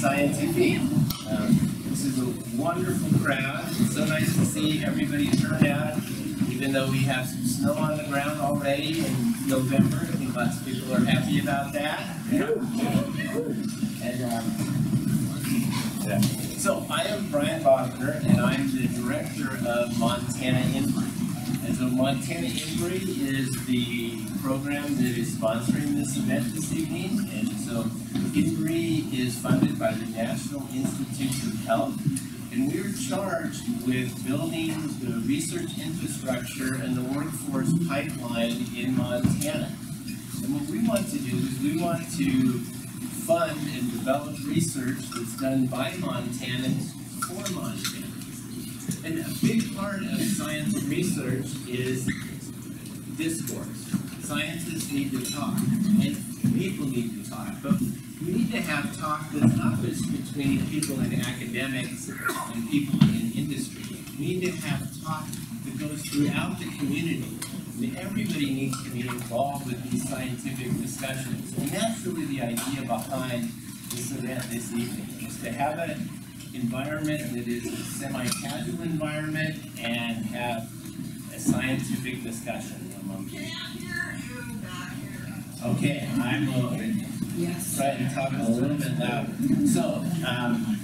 Cafe Scientifique. Um, this is a wonderful crowd. It's so nice to see everybody turn out, even though we have some snow on the ground already in November. I think lots of people are happy about that. And um, so I am Brian Bothner, and I'm the director of Montana INBRE. And so Montana INBRE is the program that is sponsoring this event this evening. And so INBRE is funded the National Institutes of Health. And we're charged with building the research infrastructure and the workforce pipeline in Montana. And what we want to do is we want to fund and develop research that's done by Montanans for Montanans. And a big part of science research is discourse. Scientists need to talk, and people need to talk, but we need to have talk that's not just between people in academics and people in industry. We need to have talk that goes throughout the community. I mean, everybody needs to be involved with these scientific discussions, and that's really the idea behind this event this evening, is to have an environment that is a semi-casual environment and have a scientific discussion. Okay, I'm uh, Yes. try to talk a little bit louder. So, um,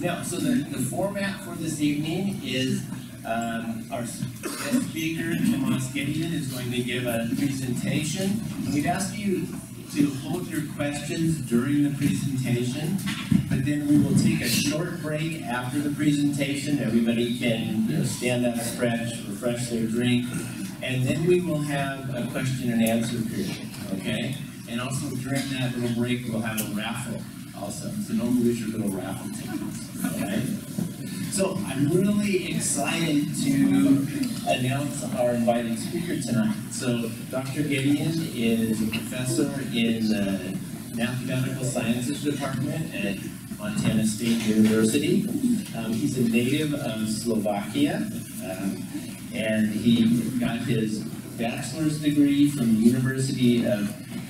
now, so the, the format for this evening is, um, our guest speaker, Tomas Gedeon, is going to give a presentation. We'd ask you to hold your questions during the presentation, but then we will take a short break after the presentation. Everybody can, you know, stand up, stretch, refresh their drink, and then we will have a question and answer period, okay? And also during that little break, we'll have a raffle also, so don't lose your little raffle tickets, okay? So I'm really excited to announce our invited speaker tonight. So Dr. Gedeon is a professor in the Mathematical Sciences Department at Montana State University. Um, he's a native of Slovakia, um, and he got his bachelor's degree from the University of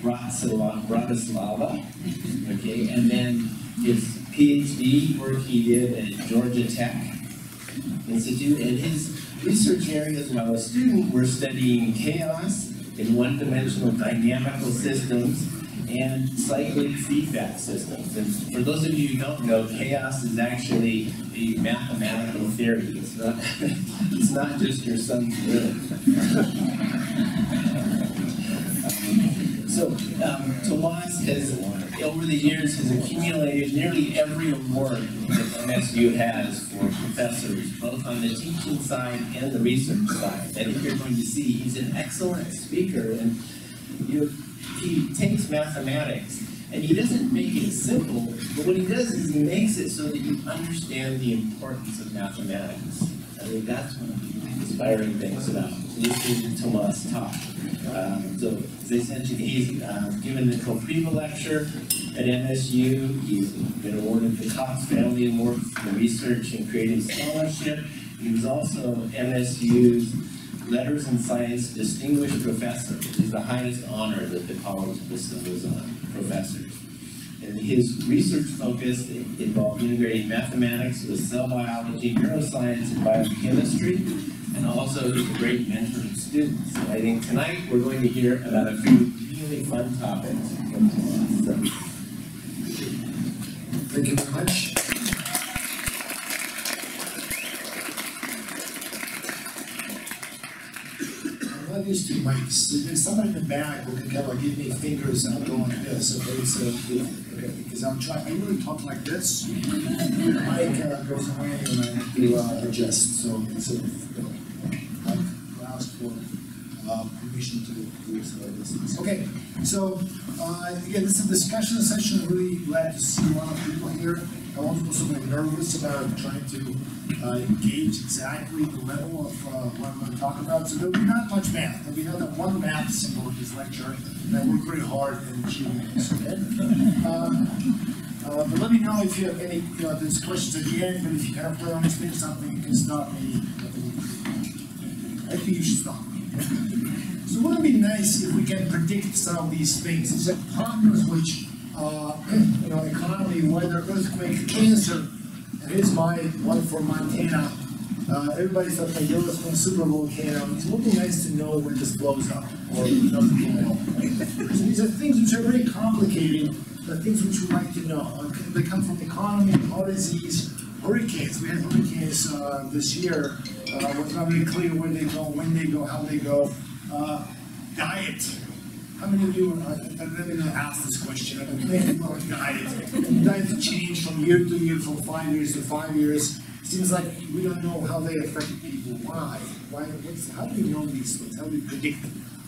Bratislava, okay, and then his PhD work he did at Georgia Tech Institute, and his research areas while a student were studying chaos in one-dimensional dynamical systems and cyclic feedback systems. And for those of you who don't know, chaos is actually a mathematical theory. It's not, it's not just your son's will. So, um, Tomas has, over the years, has accumulated nearly every award that MSU has for professors, both on the teaching side and the research side. I think you're going to see he's an excellent speaker, and you know, he takes mathematics and he doesn't make it simple, but what he does is he makes it so that you understand the importance of mathematics. I think that's one of the inspiring things about listening to Tomas talk. Um, so, said, he's uh, given the Kopriva Lecture at MSU. He's been awarded the Cox Family Award for Research and Creative Scholarship. He was also MSU's Letters and Science Distinguished Professor, is the highest honor that the college bestows on uh, professors. And his research focus involved integrating mathematics with cell biology, neuroscience, and biochemistry, and also he's a great mentor of students. I think tonight we're going to hear about a few really fun topics Thank you very much. I'm not used to mics. There's somebody in the back who can kind of give me fingers and I'll go like this, okay, so, okay, because I'm trying, I really talk like this. The mic uh, goes away and I have to uh, adjust, so, so, I'll ask for, uh, permission to do of these. Okay, so, uh, again, this is a discussion session, I'm really glad to see a lot of people here. I was also very nervous about trying to, uh, gauge exactly the level of, uh, what I'm gonna talk about. So there'll be not much math, there'll be not that one math symbol in this lecture, and I worked pretty hard in achieving this? Um, uh, but let me know if you have any, you know, there's questions at the end, but if you have don't understand something, you can stop me. I think you should stop. So it wouldn't it be nice if we can predict some of these things? These are problems which uh, you know, economy, weather, earthquake, cancer. Here's my one for Montana. Uh, everybody thought the Yellowstone super volcano, it would be nice to know when this blows up, or doesn't blow up. So these are things which are very complicated, but things which we like to know. Uh, They come from economy, disease, hurricanes, we had hurricanes, uh, this year. Uh, it was not very clear where they go, when they go, how they go. Uh, diet, how many of you, uh, I'm never gonna ask this question, I've been thinking about diet. Diet change from year to year, from five years to five years. Seems like we don't know how they affect people. Why? Why, what's, how do we know these things? How do we predict,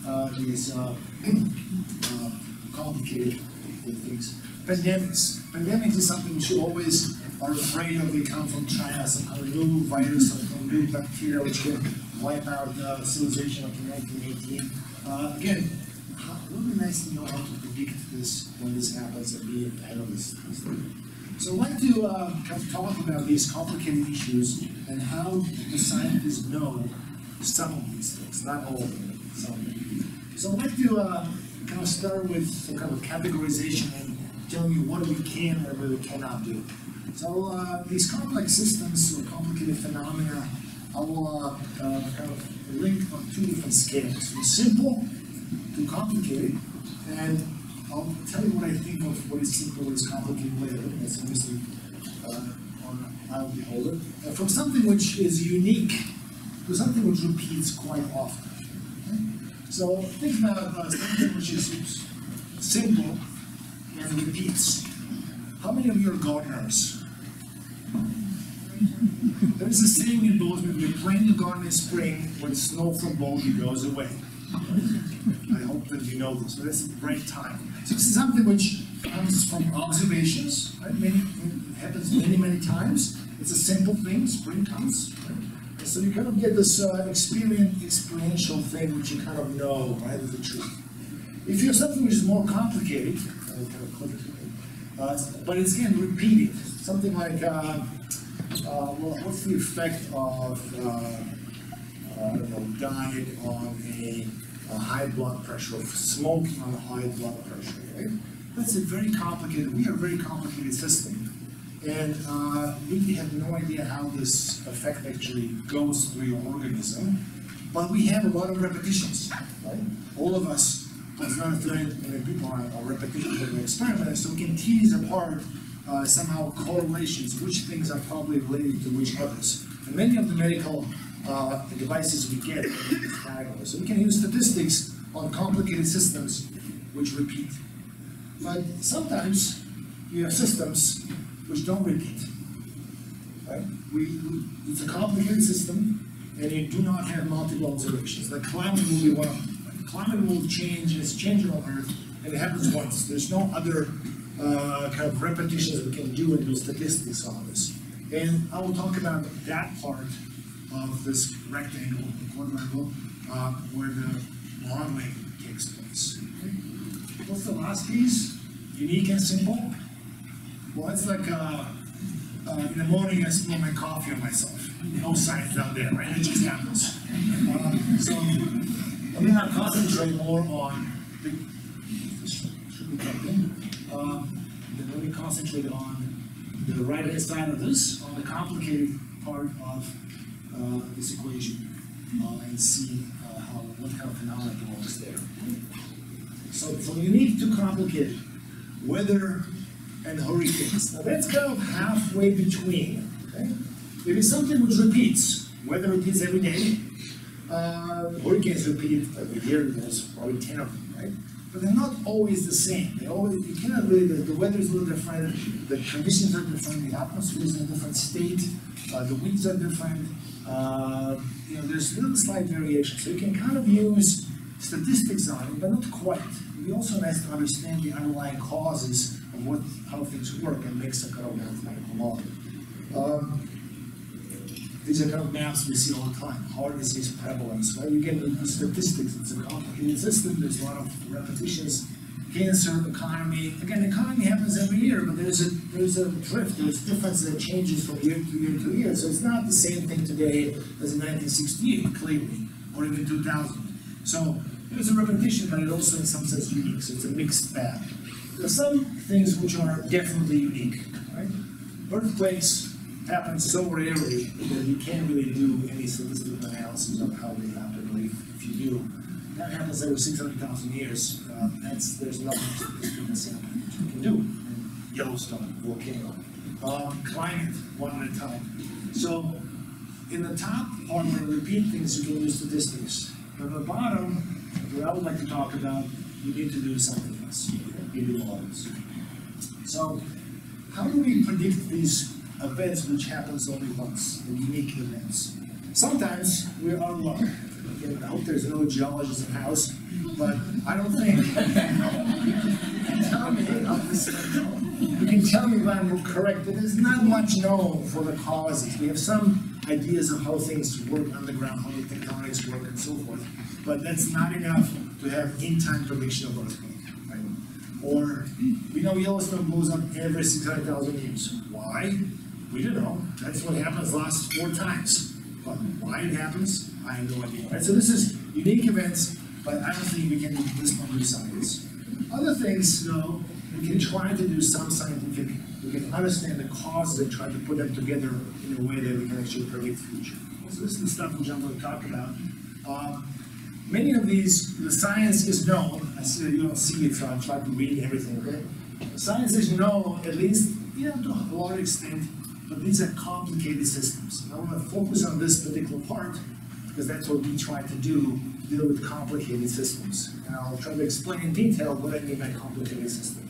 uh, these, uh, uh, complicated things? Pandemics. Pandemics is something you always are afraid of. They come from China, some kind of new virus, some kind of new bacteria which can wipe out uh, civilization nineteen eighteen. Uh, again, it would be nice to know how to predict this when this happens and be ahead of this. So I'd like to, uh, kind of talk about these complicated issues and how the scientists know some of these things, not all of them, some of them. So I'd like to, uh, kind of start with some kind of categorization and telling you what we can and what we cannot do. So, uh, these complex systems or complicated phenomena, I will, uh, uh, kind of link on two different scales, from simple to complicated, and I'll tell you what I think of what is simple, what is complicated later, that's obviously, uh, on I'll beholder. Uh, from something which is unique to something which repeats quite often. okay? So think about uh, something which is simple and repeats. How many of you are gardeners? There's a saying in Bozeman, you plant your garden in spring, when snow from Baldy goes away. I hope that you know this, but that's the right time. So this is something which comes from observations, right? Many, it happens many, many times. It's a simple thing, spring comes, right? So you kind of get this uh, experience, experiential thing which you kind of know, right, is the truth. If you have something which is more complicated, click uh, but it's again repeated, something like, uh, uh, well, what's the effect of, uh, uh, I don't know, diet on a, a high blood pressure, of smoking on a high blood pressure, right? That's a very complicated, we are a very complicated system. And, uh, we have no idea how this effect actually goes through your organism, but we have a lot of repetitions, right? All of us, as not a million million people are, are repetitions of experiment so we can tease apart, uh, somehow correlations, which things are probably related to which others. And many of the medical, uh, the devices we get so we can use statistics on complicated systems which repeat. But sometimes you have systems which don't repeat. Right? We, we- it's a complicated system, and you do not have multiple observations. The climate will be one of them. Climate will change, it's changing on Earth, and it happens once. There's no other, uh, kind of repetitions we can do and do statistics on this. And I will talk about that part of this rectangle, quadrangle, uh, where the modeling takes place. Okay? What's the last piece? Unique and simple? Well, it's like, uh, uh, in the morning I spill my coffee on myself. No science out there, right? It just happens. Uh, so, I'm gonna concentrate more on the, this should be plugged in. Um, then let me concentrate on the right-hand side of this, on the complicated part of, uh, this equation. Uh, and see, uh, how, what kind of phenomena belongs there. So from unique to complicated, weather and hurricanes. Now that's kind of halfway between, okay? If it's something which repeats, weather repeats every day, uh, hurricanes repeat every year, there's probably ten of them? But they're not always the same, they always, you cannot really, the, the weather is a little different, the conditions are different, the atmosphere is in a different state, uh, the winds are different, uh, you know, there's little slight variation, so you can kind of use statistics on it, but not quite. It'd also nice to understand the underlying causes of what, how things work and make some kind of mathematical model. Um, these are kind of maps we see all the time, heart disease prevalence, right? You get the statistics, it's a complicated system, there's a lot of repetitions. Cancer, economy, again, the economy happens every year, but there's a, there's a drift, there's difference that changes from year to year to year. So it's not the same thing today as in nineteen sixty-eight, clearly, or even two thousand. So there's a repetition, but it also in some sense unique, so it's a mixed bag. there's some things which are definitely unique, right? Earthquakes happen so rarely that you can't really do any statistical analysis of how they happen, if you do. That happens every six hundred thousand years, uh, that's, there's nothing sample that you can do. Yellowstone volcano, um, climate, one at a time. So, in the top part, we repeat things, you can use statistics. But at the bottom, what I would like to talk about, you need to do something else, you do models. So, how do we predict these events which happens only once, the unique events? Sometimes we are wrong. Again, I hope there's no geologist in the house, but I don't think. You can tell me if I'm correct, but there's not much known for the causes. We have some ideas of how things work underground, how the tectonics work and so forth, but that's not enough to have in-time prediction of earthquake? Or, we know Yellowstone goes up every six hundred thousand years. Why? We don't know. That's what happens last four times. But why it happens, I have no idea. Right, so this is unique events, but I don't think we can this one do science. Other things, though, we can try to do some scientific, we can understand the causes and try to put them together in a way that we can actually predict the future. So this is the stuff which I'm going to talk about. Um, Many of these, the science is known, I see you don't see it, so I'm trying to read everything, okay? Science is known, at least, you know, to a large extent, but these are complicated systems. And I want to focus on this particular part, because that's what we try to do, deal with complicated systems. And I'll try to explain in detail what I mean by complicated system.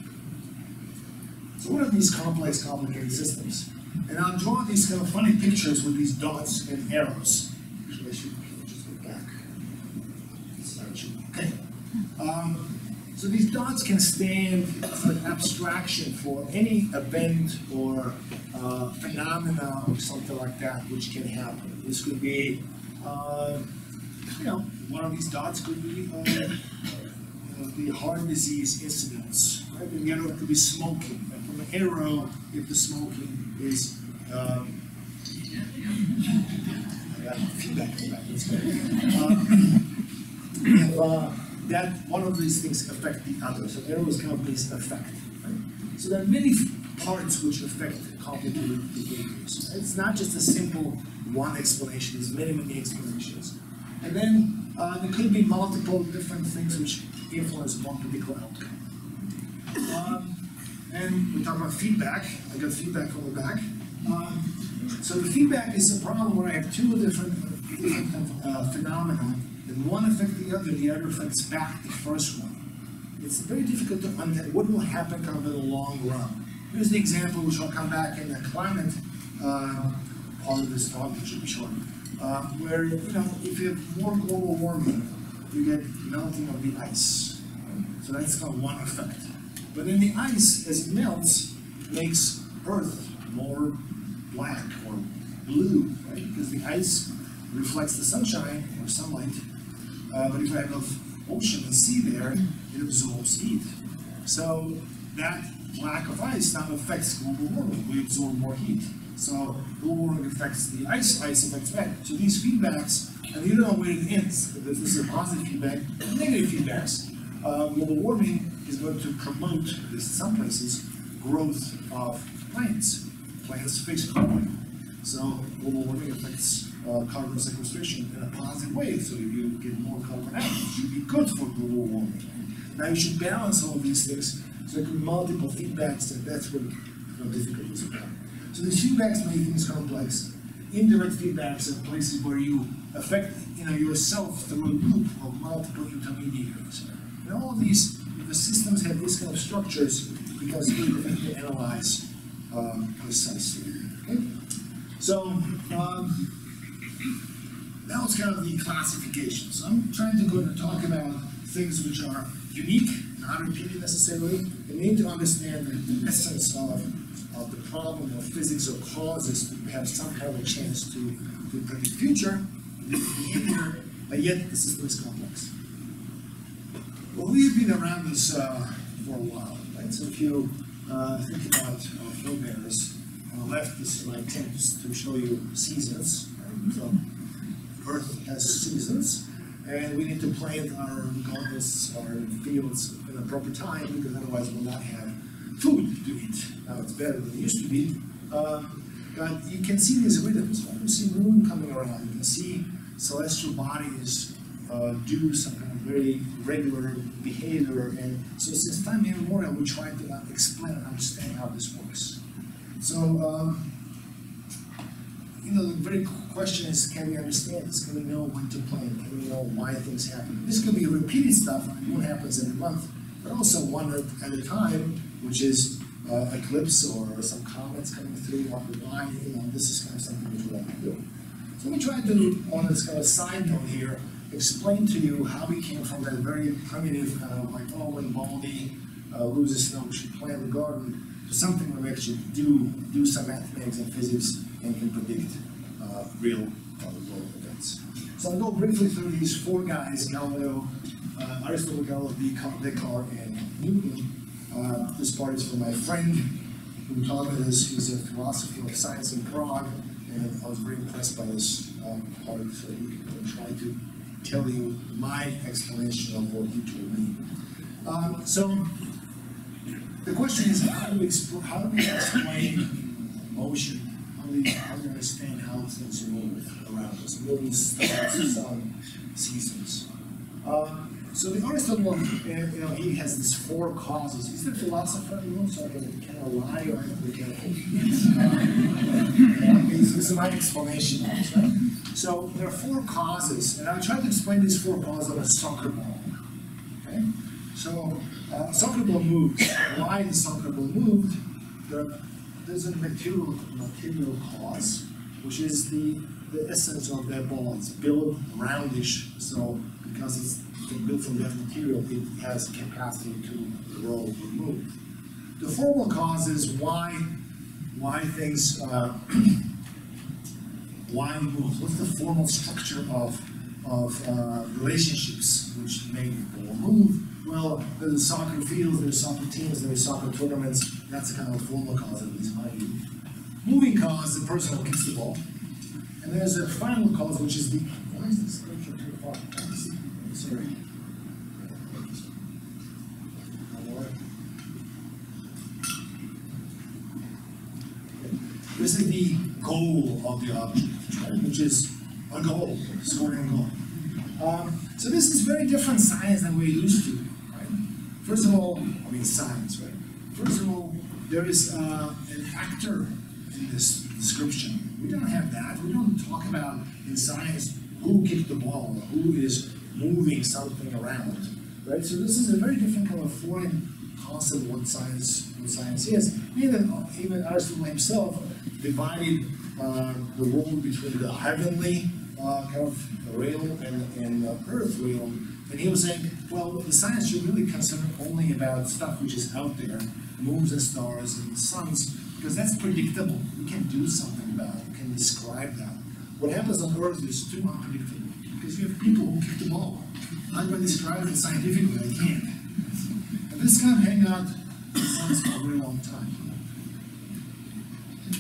So what are these complex, complicated systems? And I'll draw these kind of funny pictures with these dots and arrows. Actually, I should just go back. Okay. Um, so these dots can stand for abstraction for any event or uh, phenomena or something like that which can happen. This could be, uh, you know, one of these dots could be uh, know, the heart disease incidence, right? And the other one could be smoking. And from an arrow, if the smoking is um, I feedback on that. That's if, uh, that one of these things affect the other, so arrows these effect. Right? So there are many parts which affect complicated behaviors. It's not just a simple one explanation, there's many, many explanations. And then uh, there could be multiple different things which influence one particular outcome. Um, and we talk about feedback, I got feedback on the back. Um, so the feedback is a problem where I have two different, different uh, phenomena and one affects the other, the other affects back the first one. It's very difficult to understand what will happen kind of in the long run. Here's the example which I'll come back in the climate uh, part of this talk, which should be short. Uh, where, you know, if you have more global warming, you get melting of the ice. So that's kind of one effect. But then the ice, as it melts, makes Earth more black or blue, right? Because the ice reflects the sunshine or sunlight uh, but if I have ocean and sea there, it absorbs heat. So that lack of ice now affects global warming. We absorb more heat. So global warming affects the ice, ice affects that. So these feedbacks, and you don't know where it ends. This is a positive feedback, negative feedbacks. Uh, global warming is going to promote, at least in some places, growth of plants. Plants fix carbon. So global warming affects uh, carbon sequestration in a positive way, so if you get more carbon out. It should be good for global warming. Now you should balance all of these things, so there can be multiple feedbacks, and that's what you know, difficulties are. So these feedbacks make things complex. Indirect feedbacks are places where you affect you know, yourself through a loop of multiple intermediaries. And all these, the systems have these kind of structures because we have to analyze um, precisely. Okay? So, um, that was kind of the classification. So I'm trying to go and talk about things which are unique, not repeated necessarily, and need to understand the, essence of, of the problem of physics or causes to have some kind of a chance to, to predict the future, but yet system is complex. Well, we've been around this uh, for a while, right? So if you uh, think about our flow on the left, this is my attempt to show you seasons. Right? So Earth has seasons, And we need to plant our gardens, our fields in the proper time, because otherwise we'll not have food to eat. Now, it's better than it used to be, um, but you can see these rhythms, right? You see moon coming around, you can see celestial bodies, uh, do some kind of very regular behavior, and so since time immemorial, we try to uh, explain and understand how this works. So, um, you know, the very question is, can we understand this? Can we know when to plan? Can we know why things happen? This could be repeated stuff, what happens every month, but also one at a time, which is uh, eclipse or some comets coming through, what why, you know, this is kind of something we want to do. So we try to, on this kind of side note here, explain to you how we came from that very primitive kind of like, oh, when Baldy uh, loses snow, we should plant the garden, to something where we actually do, do some mathematics and physics and can predict uh, real uh, world events. So I'll go briefly through these four guys, Galileo, uh, Aristotle, Galileo, Descartes, and Newton. Uh, this part is for my friend who taught me this. He's a philosophy of science in Prague, and I was very impressed by this um, part. So he can try to tell you my explanation of what he told me. Um, so the question is, how do we how do we explain motion? Do understand how things move around us? Moons, stars, sun, seasons. Um, so the Aristotle, you know, he has these four causes. He's the philosopher, you know, so I can kind of lie or be careful. This is my explanation right? So there are four causes, and I'll try to explain these four causes of a soccer ball. Okay? So, uh, soccer ball moves. Why the soccer ball moved? There's a material, material cause, which is the, the essence of ball. It's built roundish, so because it's built from that material, it has capacity to roll or move. The formal cause is why, why things, uh, why move? What's the formal structure of, of uh, relationships which make the move? Well, there's soccer fields, there's soccer teams, there's soccer tournaments, that's the kind of formal cause, at least my view. Moving cause, the person who kicks the ball. And there's a final cause, which is the, why is this picture too far? Sorry. This is the goal of the object, right, which is a goal, scoring a goal. Um, so this is very different science than we're used to? First of all, I mean science, right? First of all, there is uh, an actor in this description. We don't have that. We don't talk about in science who kicked the ball or who is moving something around, right? So this is a very different kind of foreign concept of what science, what science is. Even, even Aristotle himself divided uh, the world between the heavenly uh, kind of realm and, and uh, earth realm. And he was saying, well, the science should really concern only about stuff which is out there, moons and stars and suns, because that's predictable. We can do something about it. We can describe that. What happens on Earth is too unpredictable, because you have people who kick the ball. I'm going to describe it scientifically, I can't. And this kind of hang out in science for a very long time.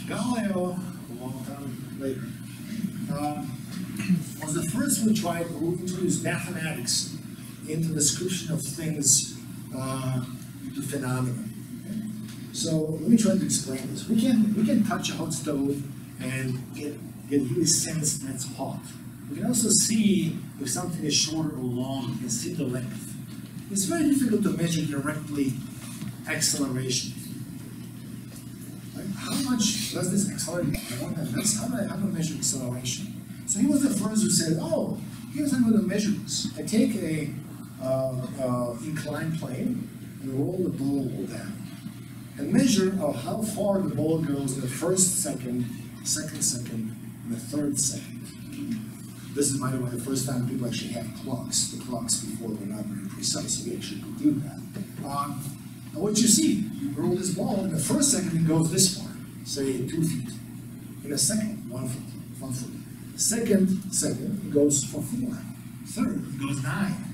Galileo, a long time later, uh, was the first who tried who introduced mathematics into the description of things, uh, into phenomena. So let me try to explain this. We can we can touch a hot stove and get get really sense that it's hot. We can also see if something is short or long. We can see the length. It's very difficult to measure directly acceleration. How much does this accelerate? How do I, how do I measure acceleration? So he was the first who said, oh, here's how I'm to measure this. I take a uh, uh, inclined plane and roll the ball down and measure of how far the ball goes in the first second, second second, and the third second. This is, by the way, the first time people actually had clocks. The clocks before were not very precise, so we actually could do that. Um, and what you see, you roll this ball, in the first second it goes this far, say two feet. In a second, one foot, one foot. Second, second, it goes for four. Third, it goes nine.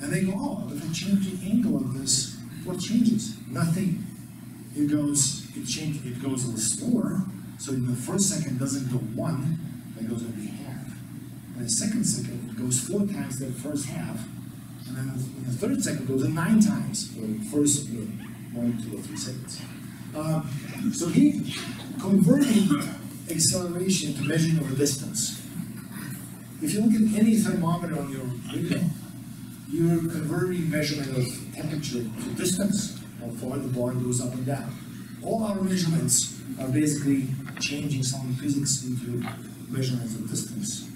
And they go, oh, if I change the angle of this, what changes? Nothing. It goes, it changes, it goes a little slower, so in the first second doesn't go one, it goes only half. in the second second, it goes four times that first half, and then in the third second, it goes in nine times, the first, you know, one, two, or three seconds. Um, so he converting acceleration to measuring of a distance. If you look at any thermometer on your window, you're converting measurement of temperature to distance, how far the bar goes up and down. All our measurements are basically changing some physics into measurements of distance.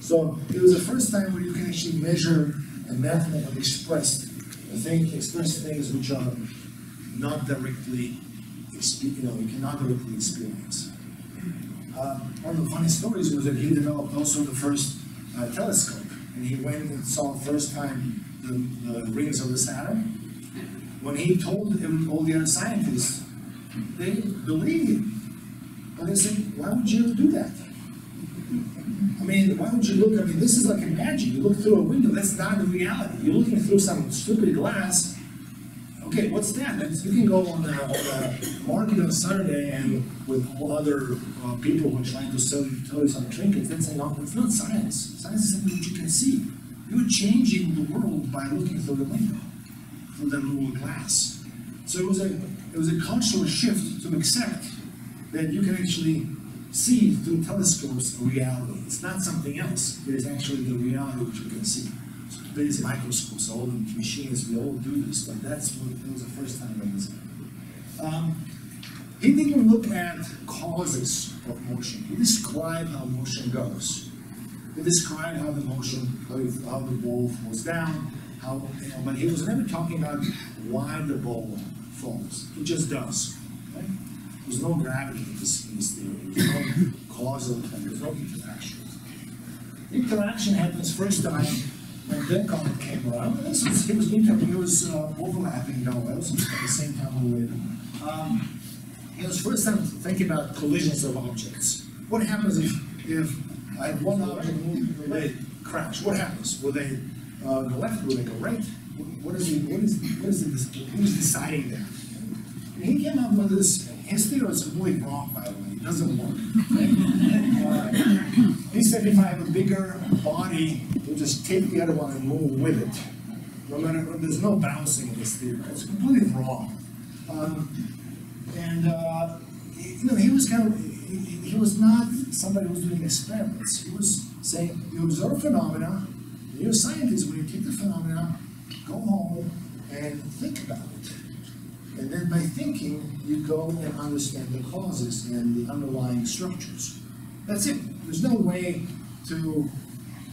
So it was the first time where you can actually measure and mathematically express the thing, express things which are not directly, you know, you cannot directly experience. Uh, one of the funny stories was that he developed also the first uh, telescope, and he went and saw first time the, the rings of the Saturn. When he told him, all the other scientists, they believed him. But they said, why would you do that? I mean, why would you look, I mean, this is like a magic, you look through a window, that's not the reality. You're looking through some stupid glass. Okay, what's that? You can go on a, on a market on Saturday and with all other uh, people who are trying to sell you, you some trinkets, that's not, it's not science. Science is something that you can see. You're changing the world by looking through the window, through that little glass. So it was a, it was a cultural shift to accept that you can actually see through telescopes reality. It's not something else. It is actually the reality which you can see. Today's microscopes, all the machines, we all do this, but that's what, it was the first time I was. Um, he didn't look at causes of motion. He described how motion goes. He described how the motion, how, the ball falls down, how, you know, but he was never talking about why the ball falls. It just does. There's no gravity in this, in this theory. There's no causal, there's no interaction. Interaction happens first time when Descartes came around. This was, he was, inter- he was uh, overlapping Galileo, so at the same time we were um, It was first time thinking about collisions of objects. What happens if, if I have one object move, they crash? What happens? Will they uh, go left? Will they go right? What is he, what is, what is it, who's deciding that? And he came up with this, his theory was completely wrong, by the way, doesn't work. He said if I have a bigger body, we'll just take the other one and move with it. No matter, there's no bouncing in this theory, it's completely wrong. Um, and, uh, you know, he was kind of, he- he was not somebody who was doing experiments. He was saying, you observe phenomena, you're a scientist, when you take the phenomena, go home and think about it. And then by thinking, you go and understand the causes and the underlying structures. That's it. There's no way to,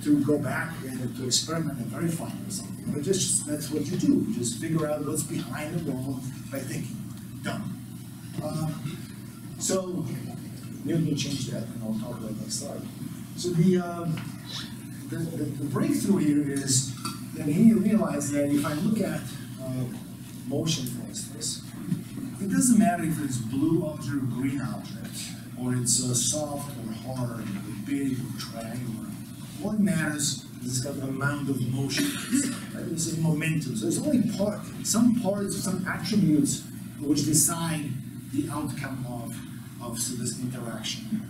to go back and to experiment and verify or something. But just, that's what you do. You just figure out what's behind the wall by thinking. Done. Um, So, Newton changed that, and I'll talk about that next slide. So the, um, the, the the breakthrough here is that he realized that if I look at, uh, motion, for instance, it doesn't matter if it's blue object or green object, or it's uh, soft or hard, or big or triangular. What matters is the amount of motion, right? This is momentum. So there's only part, some parts, some attributes which decide the outcome of, of so this interaction.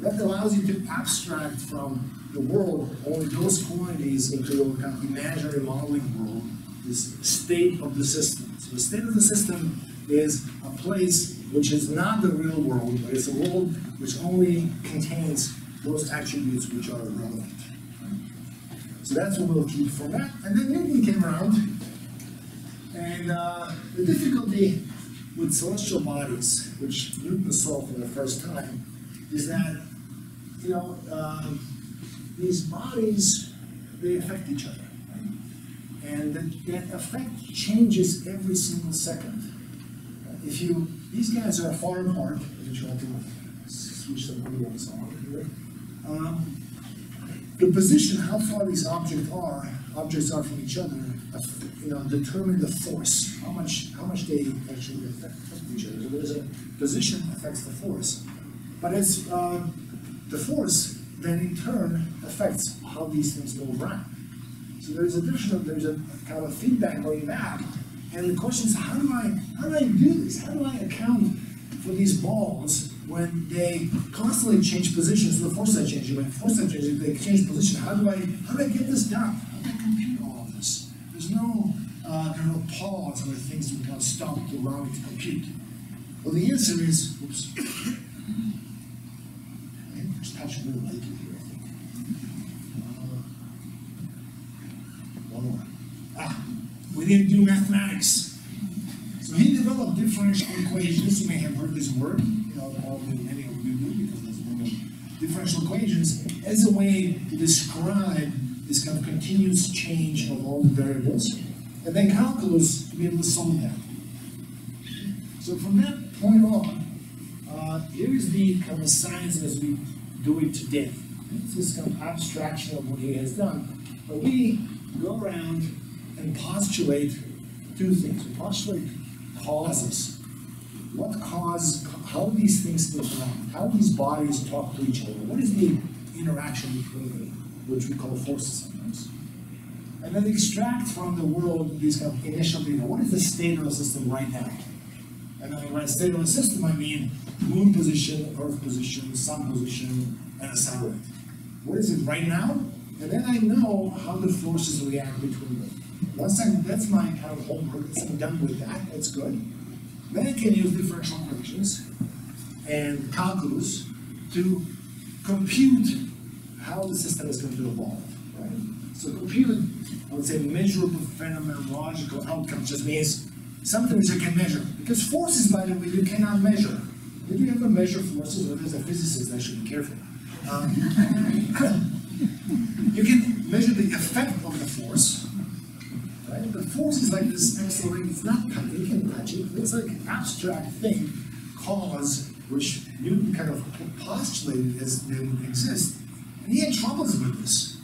That allows you to abstract from the world only those quantities into your kind of imaginary modeling world, this state of the system. So the state of the system is a place which is not the real world, but it's a world which only contains those attributes which are relevant. So that's what we'll keep from that. And then Newton came around, and uh, the difficulty with celestial bodies, which Newton saw for the first time, is that, you know, um, these bodies, they affect each other. And that, that effect changes every single second. If you, these guys are far apart, you try to switch the videos on here. Um, the position, how far these objects are, objects are from each other, you know, determine the force, how much, how much they actually affect each other. So there's a position affects the force. But it's, um, the force then in turn affects how these things go around. So there's a there's a kind of a feedback going back. And the question is, how do I, how do I do this? How do I account for these balls when they constantly change positions, the force that changes, when force that changes, they change position, how do I, how do I get this done? How do I compute all of this? There's no, uh, kind of pause where things would kind of stop to allow me to compute. Well, the answer is, oops. I a little lightly here, I think. Uh, One more. Ah, need to do mathematics. So he developed differential equations, you may have heard this word, you know, probably many of you do, because there's one of differential equations, as a way to describe this kind of continuous change of all the variables, and then calculus to be able to solve that. So from that point on, uh, here is the kind of science as we do it today. This is kind of abstraction of what he has done, but we go around and postulate two things. We postulate causes. What cause, how these things interact, how these bodies talk to each other, what is the interaction between them, which we call forces sometimes. And then extract from the world these kind of initial data. What is the state of the system right now? And then by state of the system, I mean moon position, earth position, sun position, and a satellite. What is it right now? And then I know how the forces react between them. Once I'm, that's my kind of homework, I'm done with that, that's good. Then I can use differential equations and calculus to compute how the system is going to evolve, right? So compute, I would say measurable phenomenological outcomes just means something which I can measure. Because forces, by the way, you cannot measure. Did you ever measure forces? Well, as a physicist, I should be careful. Um, you can measure the effect of the force, right? The force is like this accelerating, it's not, you can it, it's like an abstract thing, cause, which Newton kind of postulated as didn't exist. And he had troubles with this.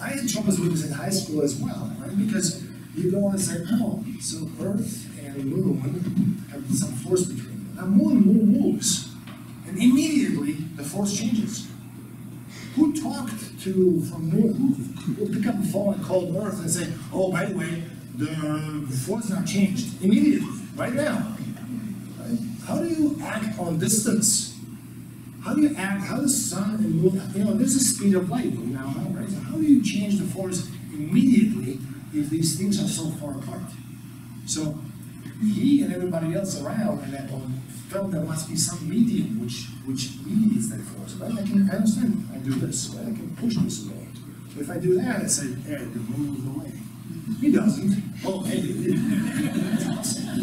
I had troubles with this in high school as well, right? Because you go and say, oh, so Earth and Moon have some force between them. Now, Moon moves, and immediately the force changes. Who talked to from Moon? Who pick up a phone and call Earth and say, oh, by the way, the force now changed immediately, right now. Right? How do you act on distance? How do you act? How does sun and moon? You know, there's a speed of light now right? So how do you change the force immediately if these things are so far apart? So he and everybody else around and that one felt there must be some medium which which mediates that force. Right? I can I understand. I do this? I can push this away. But if I do that, I say, hey, it moves away. He doesn't. Oh, hey. That's awesome.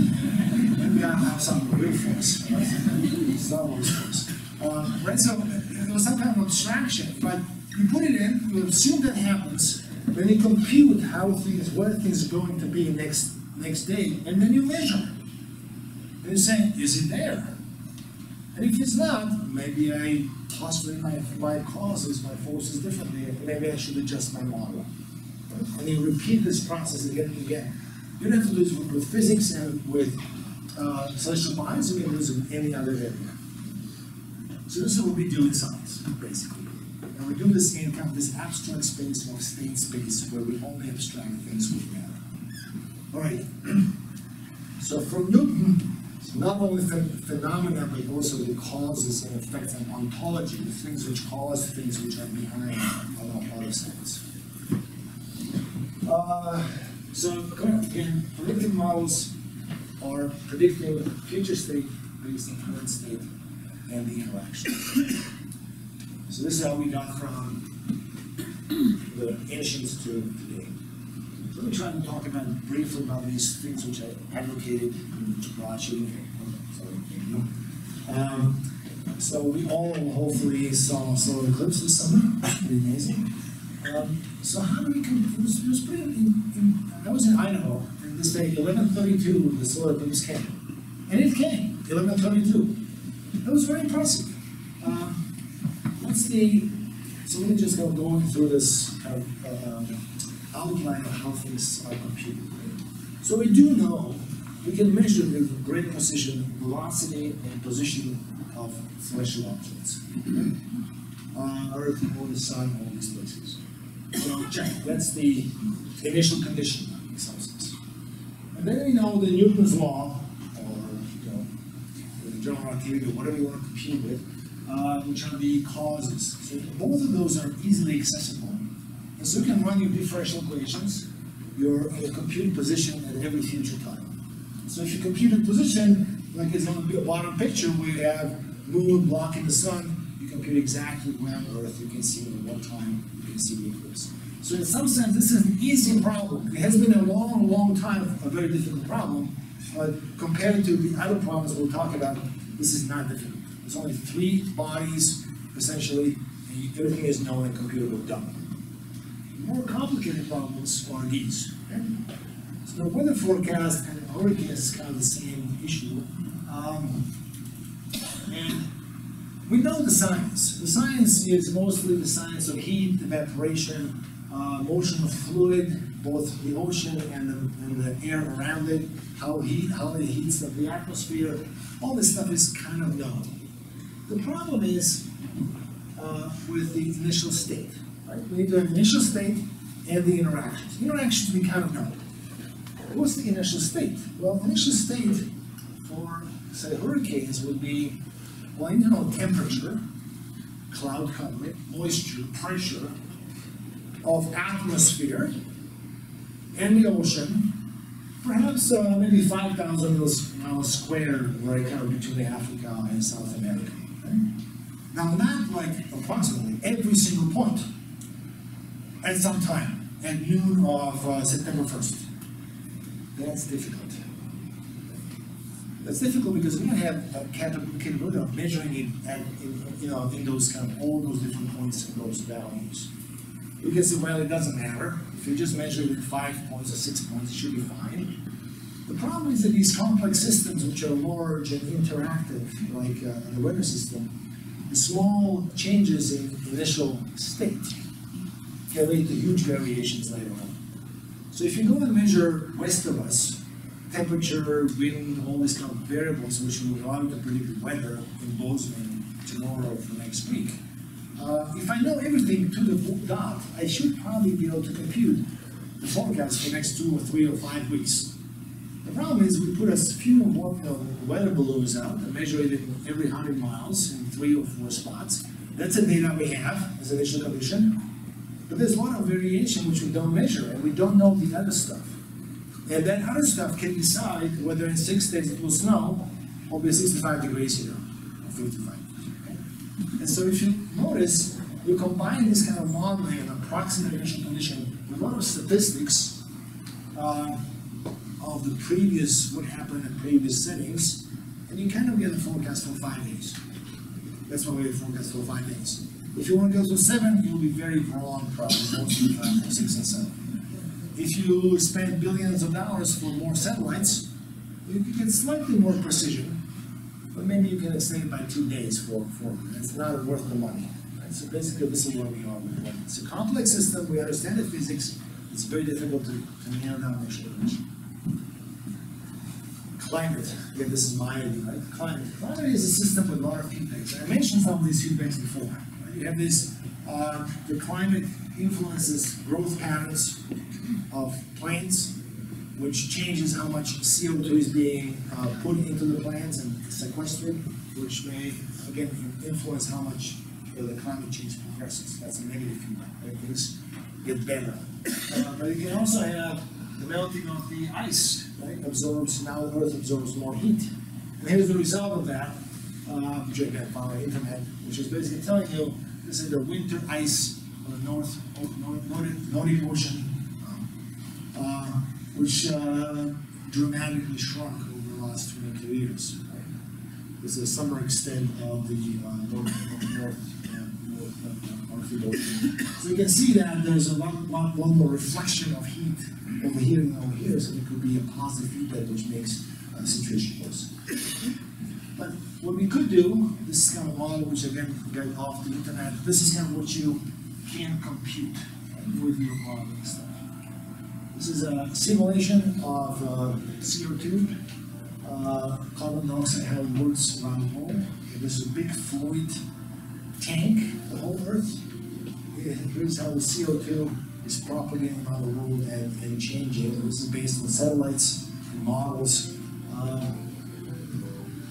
Maybe I have some real force. Right? Star Wars force. Uh, right, so there was some kind of abstraction, but you put it in, you assume that happens, then you compute how things, what things are going to be next next day, and then you measure. And you say, is it there? And if it's not, maybe I postulate my, my causes, my forces differently, maybe I should adjust my model. And you repeat this process again and again. You don't have to do this with, physics and with uh, celestial bodies, you can do this in any other area. So this is what we do in science, basically. And we do this in kind of this abstract space or state space where we only abstract things with matter. All right. So from Newton, not only phen- phenomena, but also the causes and effects and ontology, the things which cause things which are behind other, other science. Uh, so again, predictive models are predicting future state based on current state and the interaction. So this is how we got from the ancients to today. Let me try and talk about briefly about these things which I advocated you. Sorry, thank. Um, so we all hopefully saw solar eclipse this summer. Pretty amazing. Um, so how do we come? It was, pretty. In, in, I was in Idaho, and this day, 11:32, the solar eclipse came, and it came 11:32. That was very impressive. Um, what's the? So let me just go going through this of uh, um, outline of how things are computed. So we do know we can measure with great precision velocity and position of celestial objects. Uh, Earth, Moon, the Sun, all these places. So check. That's the initial condition in some sense. And then we know the Newton's law, or you know, the general relativity, or whatever you wanna compute with, uh, which are the causes. So both of those are easily accessible. So you can run your differential equations, your, your compute position at every future time. So if you compute a position, like it's on the bottom picture, where you have moon blocking the sun, you compute exactly when on Earth you can see at what time you can see the eclipse. So in some sense, this is an easy problem. It has been a long, long time, a very difficult problem, but compared to the other problems we'll talk about, this is not difficult. There's only three bodies, essentially, and everything is known and computable, done. More complicated problems are these. okay? So the weather forecast and hurricane is kind of the same issue. Um, and we know the science. The science is mostly the science of heat, evaporation, uh, motion of fluid, both the ocean and the, and the air around it, how heat, how it heats up the atmosphere. All this stuff is kind of known. The problem is uh, with the initial state. Right? We need the initial state and the interactions. Interactions we kind of know. What's the initial state? Well, initial state for, say, hurricanes would be, well, you know, temperature, cloud cover, moisture, pressure of atmosphere and the ocean, perhaps uh, maybe 5,000 miles miles square, right kind of between Africa and South America. Now, not like approximately every single point at some time, at noon of uh, September 1st. That's difficult. That's difficult because we don't have a cap- capability of measuring it at, in, you know, in those kind of, all those different points and those values. We can say, well, it doesn't matter, if you just measure it at five points or six points, it should be fine. The problem is that these complex systems, which are large and interactive, like uh, the weather system, the small changes in initial state can lead to huge variations later on. So if you go and measure west of us, temperature, wind, all these kind of variables which will allow you to predict the weather in Bozeman tomorrow or for next week, uh, if I know everything to the dot, I should probably be able to compute the forecast for next two or three or five weeks. The problem is we put a few more, you know, weather balloons out and measure it every hundred miles in three or four spots. That's the data we have as initial condition. But there's a lot of variation which we don't measure and we don't know the other stuff. And that other stuff can decide whether in six days it will snow or be sixty-five degrees here or fifty-five. And so if you notice, you combine this kind of modeling and approximate initial condition with a lot of statistics uh, of the previous, what happened in previous settings, and you kind of get a forecast for five days. That's why we forecast for five days. If you want to go to seven, you'll be very wrong probably most of the time for six and seven. If you spend billions of dollars for more satellites, you can get slightly more precision, but maybe you can extend it by two days for, for, it's not worth the money. right? So basically, this is where we are. It's a complex system, we understand the physics, it's very difficult to, to nail down initial condition. Climate, again, this is my idea, right? Climate. Climate is a system with a lot of feedbacks. I mentioned some of these feedbacks before. You have this, uh, the climate influences growth patterns of plants, which changes how much CO2 is being uh, put into the plants and sequestered, which may, again, influence how much know, the climate change progresses. That's a negative feedback, right? Things get better. Uh, But you can also have the melting of the ice, right? Absorbs, now the Earth absorbs more heat. And here's the result of that, uh, which I got from the internet, which is basically telling you, this is the winter ice on the North, North, Nordic, Nordic Ocean, uh, which uh, dramatically shrunk over the last 22 years. This is a summer extent of the uh, north, north, uh, north, uh, Arctic Ocean. So you can see that there's a lot, lot, lot more reflection of heat over here and over here, so it could be a positive feedback which makes uh, the situation worse. But what we could do, this is kind of a model which again got off the internet, this is kind of what you can compute with your modeling stuff. This is a simulation of uh, CO2, uh, carbon dioxide, how it around the world. This is a big fluid tank, the whole Earth. Here- Here's how the CO2 is propagating around the world and, and changing. This is based on satellites and models. Uh,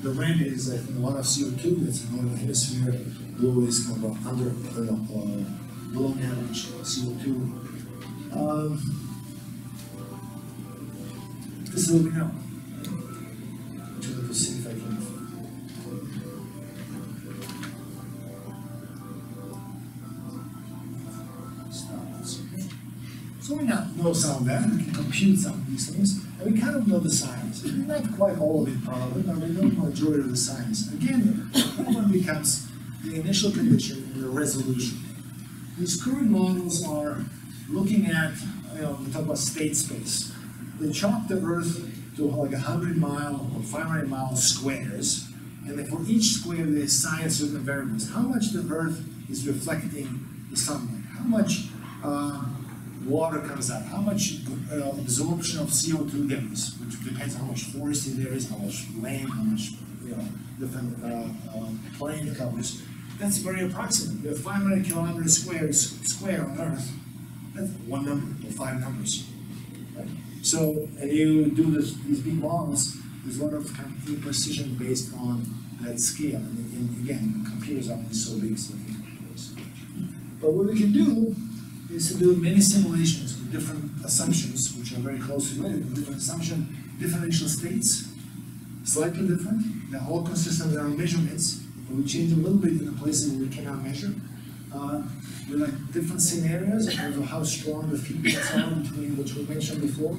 the red is a lot of CO two that's in the northern hemisphere, blue is kind of under, uh, uh, below average CO two. Um, this is what we know. To see if I can. So we now know some of that, we can compute some of these things, and we kind of know the science. Not quite all of it probably, but we know the majority of the science. Again, the problem becomes the initial condition and the resolution. These current models are looking at, you know, we talk about state space. They chop the Earth to like a hundred mile or five hundred mile squares, and then for each square they assign certain variables. How much the Earth is reflecting the sunlight? How much uh, water comes out? How much uh, absorption of CO2 there is? Which depends on how much forest there is, how much land, how much you know different uh, uh, plain covers. That's very approximate. You have 500 kilometers squares square on Earth. That's one number or five numbers. Right? So, and you do this, these big models, there's a lot of kind of imprecision based on that scale. And, and again, computers are only so big, so. But what we can do is to do many simulations with different assumptions, which are very closely related, with different assumption, differential states, slightly different. They're all consistent with our measurements, but we change a little bit in the places where we cannot measure. Uh, with like different scenarios in terms of how strong the feedbacks are between what we mentioned before.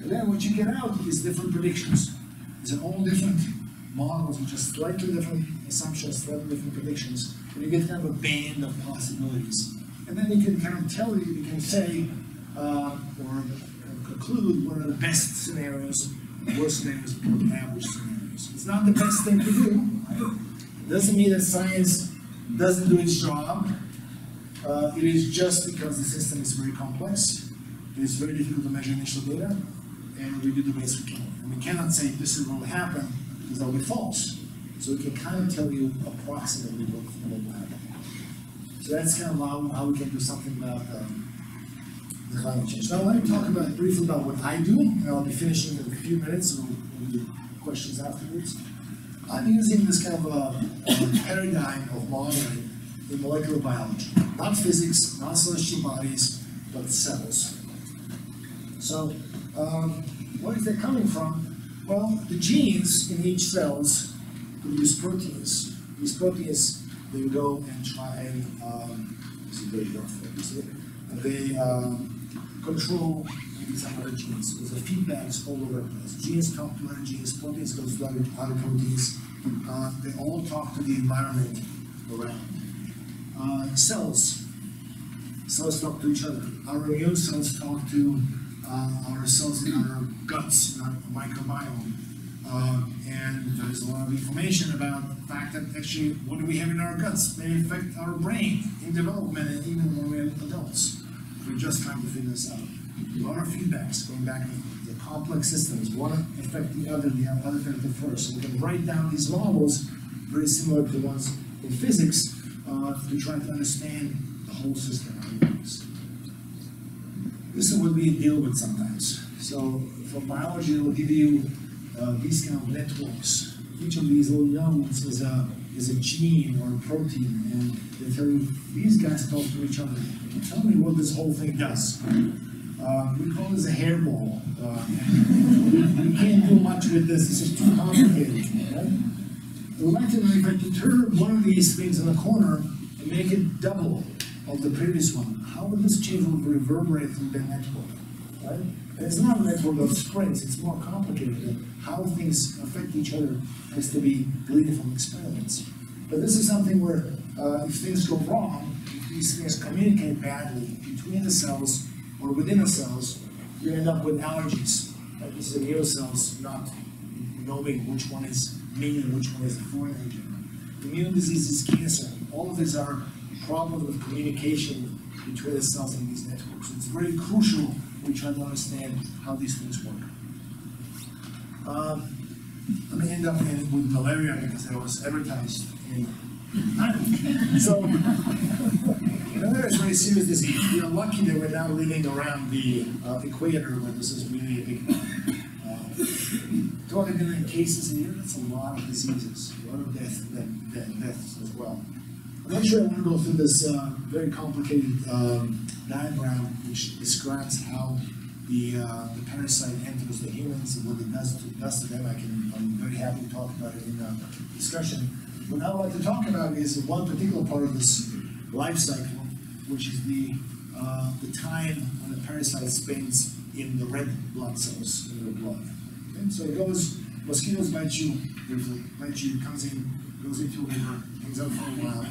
And then what you get out is different predictions. These are all different models, which are slightly different assumptions, slightly different predictions, and you get kind of a band of possibilities. And then he can kind of tell you, he can say, uh, or conclude what are the best scenarios, worst scenarios, or average scenarios. It's not the best thing to do. right? Doesn't mean that science doesn't do its job. Uh, it is just because the system is very complex. It is very difficult to measure initial data, and we do the best we can. And we cannot say this is what will happen, because that will be false. So we can kind of tell you approximately what will happen. So that's kind of how, how we can do something about um, the climate change. Now, let me talk about briefly about what I do, and I'll be finishing in a few minutes, so we'll questions afterwards. I'm using this kind of a, a paradigm of modeling in molecular biology, not physics, not celestial bodies, but cells. So, um, where is that coming from? Well, the genes in each cells produce proteins. These proteins, they go and try and, um, is. They, um, control some other genes. There's a feedbacks all over the place. Genes talk to other genes, proteins go to other, other proteins. Uh, they all talk to the environment around. Uh, cells. Cells talk to each other. Our immune cells talk to uh, our cells in our guts, in our microbiome. Uh, and there's a lot of information about the fact that actually what do we have in our guts may affect our brain in development and even when we're adults. We're just trying to figure this out. A lot of feedbacks going back. The complex systems, one affect the other, the other affect the first. So we can write down these models very similar to the ones in physics uh, to try to understand the whole system. This is what we deal with sometimes. So for biology, it will give you these kind of networks. Each of these little nodes is a is a gene or a protein, and they these guys talk to each other. Tell me what this whole thing does. Uh, we call this a hairball. Uh, we can't do much with this. This is too complicated. Right? I if I turn one of these things in the corner and make it double of the previous one. How would this change reverberate through the network? Right? It's not a network of springs, it's more complicated. How things affect each other has to be gleaned from experiments. But this is something where uh, if things go wrong, if these things communicate badly between the cells or within the cells, you end up with allergies. Like this is immune cells not knowing which one is me and which one is a foreign agent. Immune diseases, cancer, all of these are problems with communication between the cells in these networks. It's very crucial we try to understand how these things work. Um, let me end up in, with malaria because it was advertised in. so, malaria is a very serious disease. We are lucky that we're now living around the uh, equator where this is really a big problem. uh, two hundred million cases a year, that's a lot of diseases, a lot of death, death, death- deaths as well. I'm not sure I wanna go through this, uh, very complicated, um, diagram which describes how the, uh, the parasite enters the humans and what it does to, does to them. I can, I'm very happy to talk about it in the discussion. What I would like to talk about is one particular part of this life cycle, which is the, uh, the time when the parasite spends in the red blood cells in the blood. Okay, so it goes, mosquitoes bite you briefly, bite you, comes in, goes into your liver, hangs out for a while,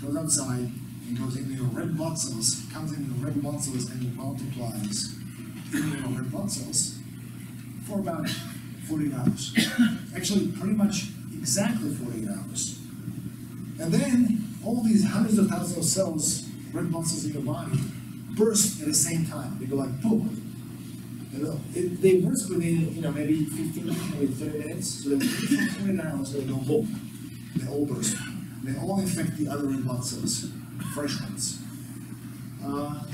goes outside, goes into your red blood cells, comes in your red blood cells and multiplies in your red blood cells for about forty hours. Actually, pretty much exactly 48 hours. And then, all these hundreds of thousands of cells, red blood cells in your body, burst at the same time. They go like boom. You know, it, they burst within, you know, maybe fifteen, maybe thirty minutes. So they for twenty hours, they go boom. They all burst. They all infect the other red blood cells, fresh ones. Uh,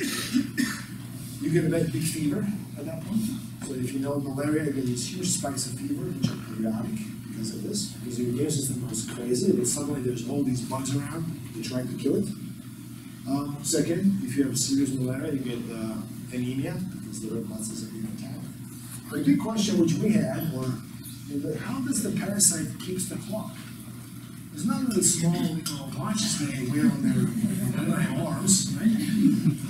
you get a big, fever at that point. So if you know malaria, you get these huge spikes of fever, which are periodic because of this, because your immune system goes crazy, and suddenly there's all these bugs around, they try to kill it. Um, second, if you have serious malaria, you get uh, anemia, because the red blood cells are being attacked. The big question which we had that how does the parasite keeps the clock? There's not really small, you know, watches they wear on their, on their arms, right?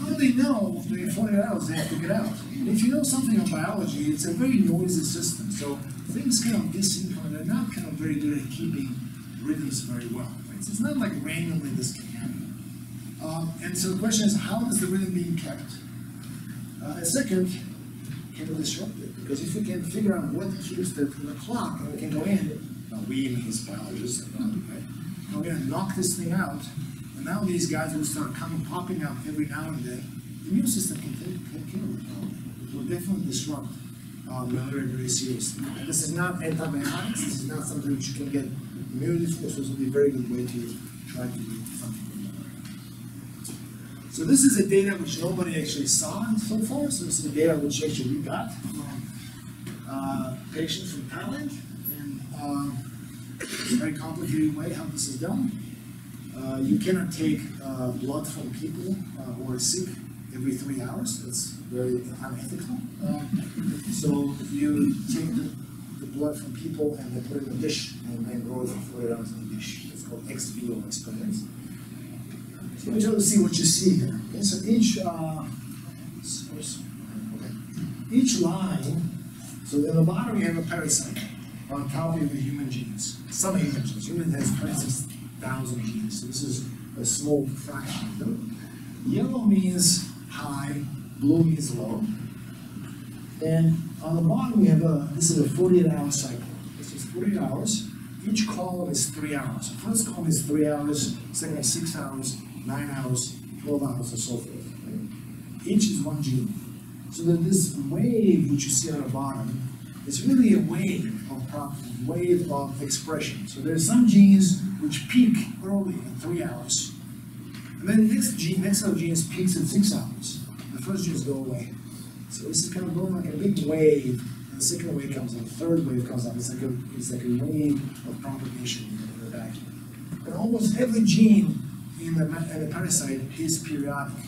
How do they know that in forty hours they have to get out? If you know something of biology, it's a very noisy system, so things kind of dysynchronous, they're not kind of very good at keeping rhythms very well, right? So it's not like randomly this can happen. Um, and so the question is, how is the rhythm being kept? Uh, second, can we disrupt it? Because if we can figure out what keeps the, the clock, we can go in, now we means biologists, right? And we're gonna knock this thing out, and now these guys will start coming, popping up every now and then. The immune system can take, take care of it. It will definitely disrupt, uh, malaria very seriously. And this is not antibiotics, this is not something which you can get immunity for, so this will be a very good way to try to do something with malaria. So this is a data which nobody actually saw so far, so this is the data which actually we got from, uh, patients from Thailand. A very complicated way how this is done. Uh, you cannot take, uh, blood from people, uh, who are sick every three hours, that's very unethical. Uh, So you take the, the blood from people and they put it in a dish and then grow it for forty hours in a dish. It's called ex vivo experiments. So let me see what you see here. Okay, so each, uh, okay. Each line, so in the bottom you have a parasite on top of the human genes. Some human genes, human has twenty-six thousand genes, so this is a small fraction of them. Yellow means high, blue means low. And on the bottom, we have a, this is a forty-eight hour cycle. This is 48 hours. Each column is three hours. First column is three hours, second is six hours, nine hours, twelve hours, and so forth. right? Each is one gene. So that this wave which you see on the bottom is really a wave of prop, wave of expression. So there's some genes which peak early in three hours. And then the next gene, next set of genes peaks in six hours. The first genes go away. So this is kind of going like a big wave, and the second wave comes up, the third wave comes up, it's like a, it's like a wave of propagation in the back. And almost every gene in the, in the parasite is periodic.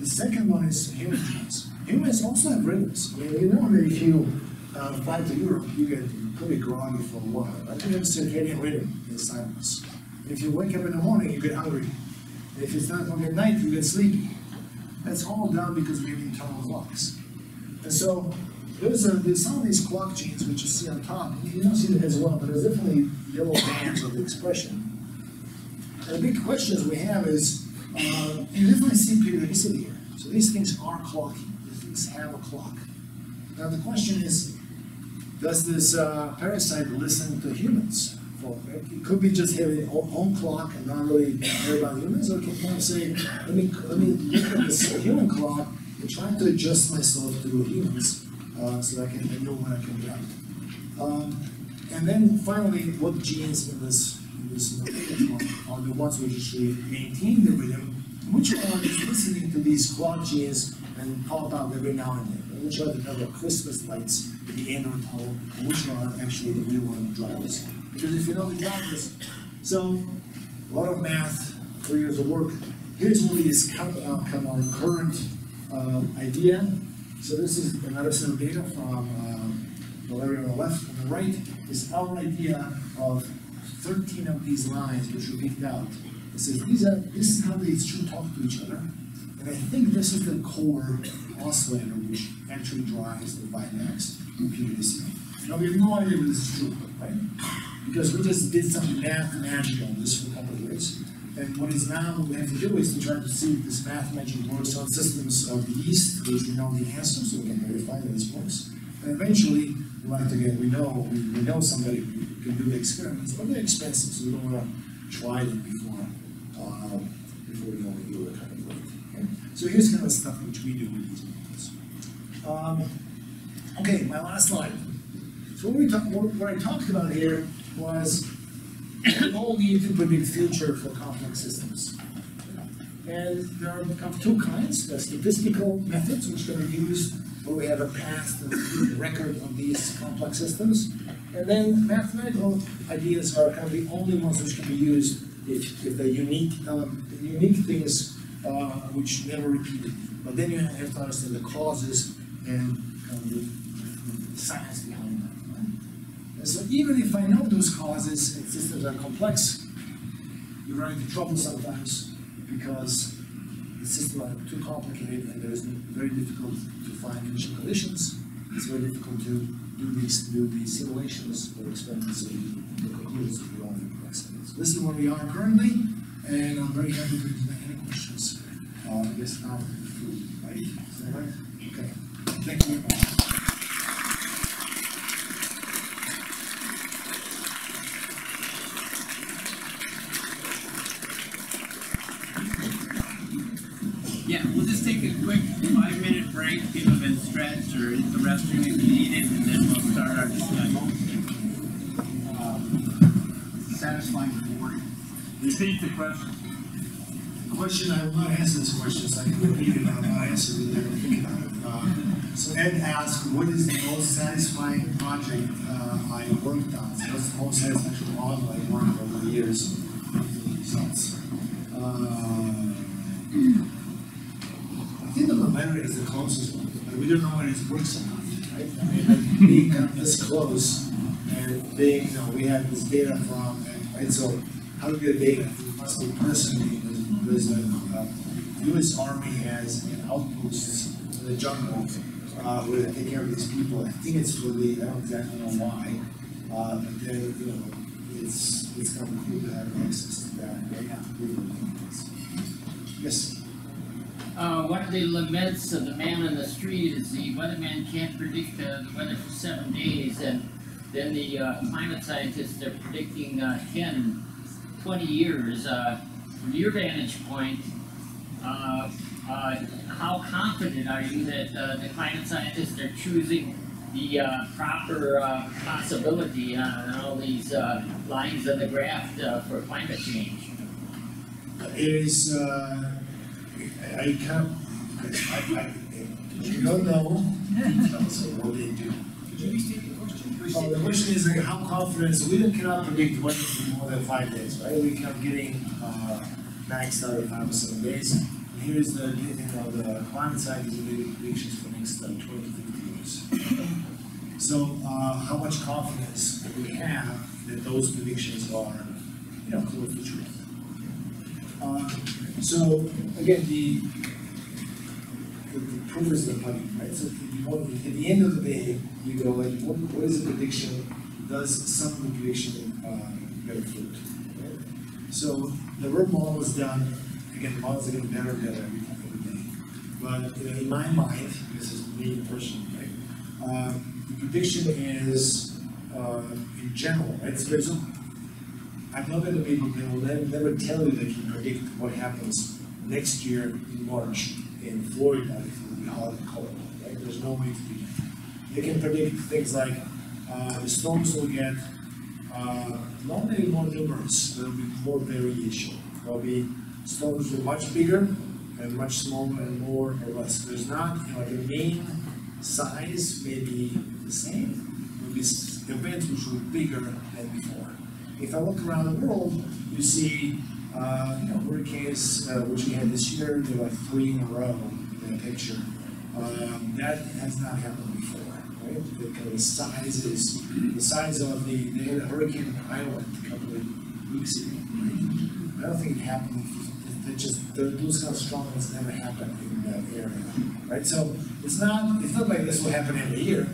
The second one is genes. Humans also have rhythms. Mean, you know that if you uh, fly to Europe, you get pretty groggy for a while. Have a circadian rhythm in us. If you wake up in the morning, you get hungry. If it's not o'clock at night, you get sleepy. That's all done because we have internal clocks. And so there's, a, there's some of these clock genes which you see on top. You don't see them as well, but there's definitely yellow bands of expression. And the big questions we have is, uh, you definitely see periodicity here. So these things are clocking. Things have a clock. Now the question is, does this uh, parasite listen to humans? It could be just having its own clock and not really worry about humans, or it can kind of say, let me, let me look at this human clock and try to adjust myself to humans, uh, so I can I know when I can get out. Um, and then finally, what genes in this, in this are the ones which actually maintain the rhythm, which one is listening to these clock genes and pop out every now and then. which are the number of Christmas lights at the end of the tunnel, which are actually the real one drivers. Because if you know the drivers, so, a lot of math, three years of work. Here's what is come, uh, come our current, uh, idea. So this is another set of data from, the area on the left, on the right, is our idea of thirteen of these lines which we picked out. It says, these are, this is how they should talk to each other. And I think this is the core oscillator which actually drives the Vitemax computer system. Now, we have no idea whether this is true, right? Because we just did some math magic on this for a couple of years. And what is now, what we have to do is to try to see if this math magic works on systems of the yeast, which we know the answer, so we can verify that this works. And eventually, we like to get, we know, we, we know somebody who can do the experiments, but they're expensive, so we don't wanna try them before, uh, before we know we do it So here's kind of stuff which we do with these models. Um, okay, my last slide. So what we talked, what, what I talked about here was all need to predict future for complex systems. And there are kind of two kinds, the statistical methods, which can be used where we have a past and record of these complex systems. And then mathematical ideas are kind of the only ones which can be used if, if they're unique, um, unique things, uh, which never repeated. But then you have to understand the causes and kind of the, the science behind that. right? And so even if I know those causes and systems are complex, you run into trouble sometimes because the systems are too complicated and there's very difficult to find initial conditions. It's very difficult to do these, do these simulations or experiments and the conclusions all think. So this is where we are currently, and I'm very happy to. Uh, I guess now, right? Is that right? Okay. Thank you very much. Yeah, we'll just take a quick five-minute break, give people can stretch or hit the restroom if you need it, and then we'll start our discussion. satisfying the board. Repeat the question. Question, I will not answer this question, so I can repeat it, I'll answer it, it. Uh, So Ed asked, what is the most satisfying project, uh, I worked on? So What's the most satisfying model I worked on over the years? Results. Uh, I think the malaria is the closest one, but we don't know when it works or not, right? I mean, like, being this close and being, you know, we have this data from, right, so how do we get data? It must be personally, there's, uh, US Army has an outposts in the jungle, uh, where they take care of these people, I think it's for the, I don't exactly know why, uh, but then, you know, it's, it's kind of cool to have access to that, right? Yes, Uh, one of the laments of the man on the street is the weatherman can't predict uh, the weather for seven days, and then the uh, climate scientists are predicting uh, 10, 20 years. Uh, from your vantage point, uh, uh, how confident are you that uh, the climate scientists are choosing the uh, proper uh, possibility on all these uh, lines of the graph uh, for climate change? is, uh, I can't, I, I, you don't know details of what they do. Could you restate the? Oh, the question is like, how confident, so we cannot predict weather for more than five days, right? We kept getting, uh, maxed out of five or seven days. And Here's the, you know, the climate scientists are making predictions for next uh, twenty to fifty years. So, uh, how much confidence we have that those predictions are, you know, close to truth? Uh, so, again, the, the the proof is the pudding, right? So, you want, at the end of the day, you go like, what, what is the prediction? Does some prediction, uh, bear fruit? right? So, the RIP model is done, again, models are getting better and better every, every day. But, you know, in my mind, this is me personally, right? Uh, the prediction is, uh, in general, right? So there's I'm not gonna be able, to never, tell you they can predict what happens next year in March in Florida if it will be hot and cold? There's no way to that. They can predict things like, uh, the storms will get, uh, not maybe more numerous, there'll be more variation. There'll be, storms will be much bigger and much smaller and more or less. There's not, you know, like a main size may be the same, will be events which were bigger than before. If I look around the world, you see, uh, you know, hurricanes, uh, which we had this year, there were three in a row in a picture. Um, that has not happened before, right? Because The of sizes, the size of the, they had a hurricane in Ireland a couple of weeks ago. right? I don't think it happened, it just, the- kind of strong ones never happened in that area, right? So it's not, it's not like this will happen every year,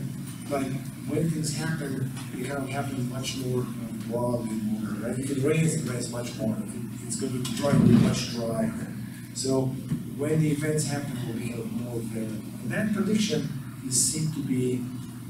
but when things happen, it kind of happens much more broadly, more, right? If it rains, it rains much more, if it- it's gonna be dry, much drier. So when the events happen, we'll be more variable. That prediction is seen to be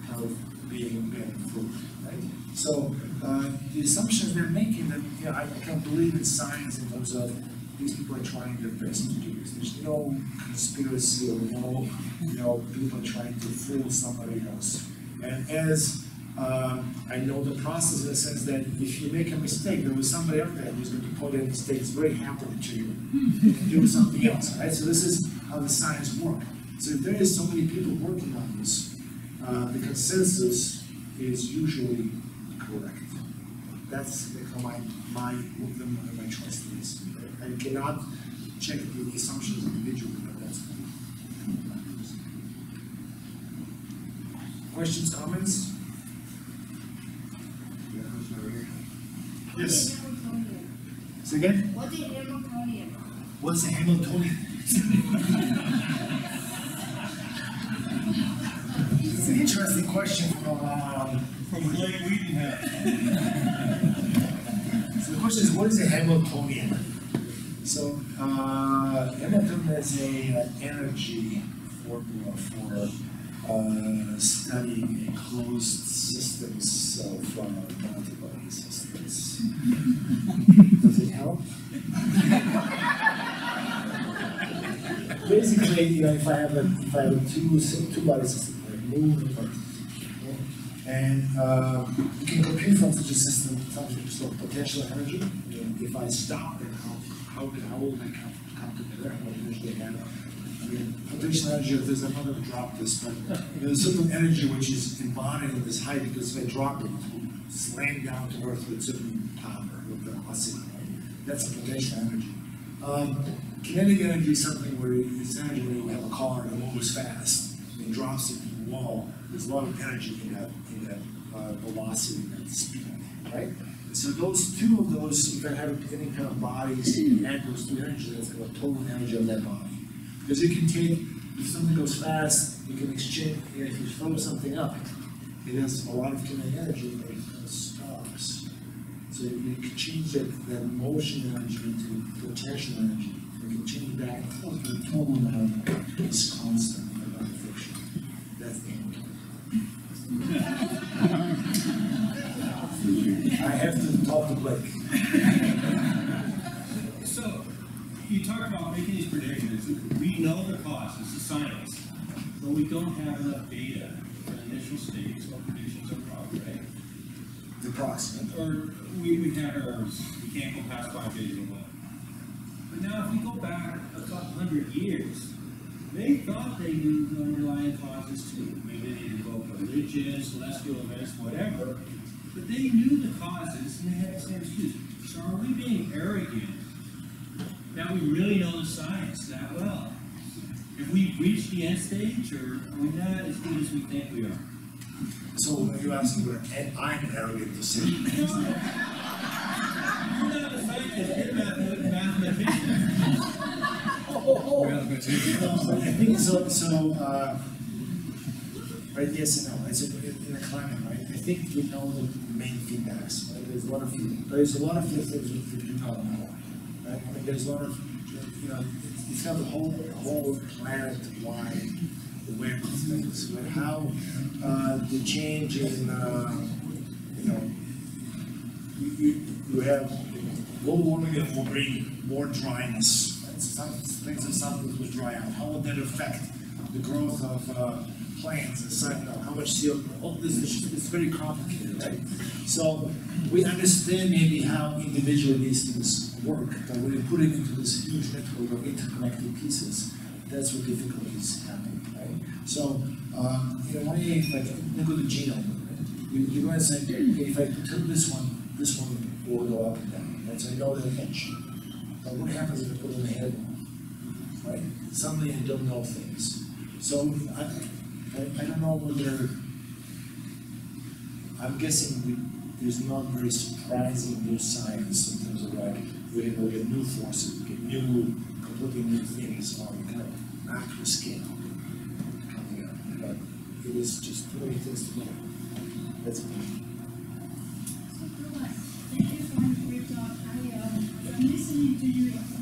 kind of being fruit, right? So, uh, the assumptions they're making that, I can't believe in science in terms of these people are trying their best to do this. There's no conspiracy or no, you know, people trying to fool somebody else. And as, um, I know the process in the sense that if you make a mistake, there was somebody out there who's going to point out mistakes very happily to you do something else, right? So this is how the science works. So if there is so many people working on this, uh, the consensus is usually correct. That's like how my, my, the- my choice is. I cannot check the assumptions individually, but that's. Questions, comments? Yes, say again? What is Hamiltonian? What's a Hamiltonian? Interesting question from, um, From Blake Weedenham. So the question is, what is a Hamiltonian? So, uh, Hamilton is a uh, energy formula for, uh, studying closed systems, so from multi-body systems. Does it help? Basically, you know, if I have a, if I have a two, two body system, and uh, you can compute from such a system something called potential energy. If I stop it, how, how, how will they come, come together, how energy they have? I mean, potential energy, there's, gonna drop this, but there's a certain energy which is embodied in this height, because if I drop it, it will slam down to earth with certain power, with velocity. That's a potential energy. Um, kinetic energy is something where it's energy when you have a car that moves fast, and drops it wall, there's a lot of energy in that, in that, uh, velocity, speed, right? So those, two of those, if I have any kind of bodies, you add those two energies, that's the total energy of that body. Because you can take, if something goes fast, you can exchange, and if you throw something up, it has a lot of kinetic energy, but it stops. So you can change that, that motion energy into potential energy. You can change back and the total amount is constant, without friction. That's the I have to talk to Blake. So, you talk about making these predictions, we know the cost, it's a science, but we don't have enough data for the initial states or predictions of wrong, right? The approximate. Or we, we have errors, we can't go past five days or what. But now if we go back a couple hundred years, they thought they knew the underlying causes too. Maybe they invoke religion, celestial events, whatever, but they knew the causes and they had the same excuse. So are we being arrogant that we really know the science that well? Have we reached the end stage or are we not as good as we think we are? So if you asking where, I'm arrogant to say. no. You're not a scientist, you're a math- mathematician. I think so, so, uh, right, yes and no, it's in, the climate, right? I think we know the main feedbacks, right? There's a lot of, there's a lot of things that we do not know, right? I mean, there's a lot of, you know, it's, got the whole, whole planet-wide awareness things, but how, uh, the change in, uh, you know, you, you, you have global warming that will bring more dryness. Things that some will dry out. How will that affect the growth of uh, plants and such? How much CO? All this is it's very complicated, right? So we understand maybe how individually these things work, but when you put it into this huge network of interconnected pieces, that's where difficulties happen. right? So, um, in a way, like, look at the genome, right? You, you're gonna say, okay, if I took this one, this one will go up and down, right? So I know the hinge. But what happens if I put in the head one? Right? Suddenly I don't know things. So, I, I, I don't know whether, I'm guessing we, there's not very surprising new science in terms of like, we can look at new forces, we get new, completely new things on kind of macro scale coming up, but it is just too many things to know. That's to you,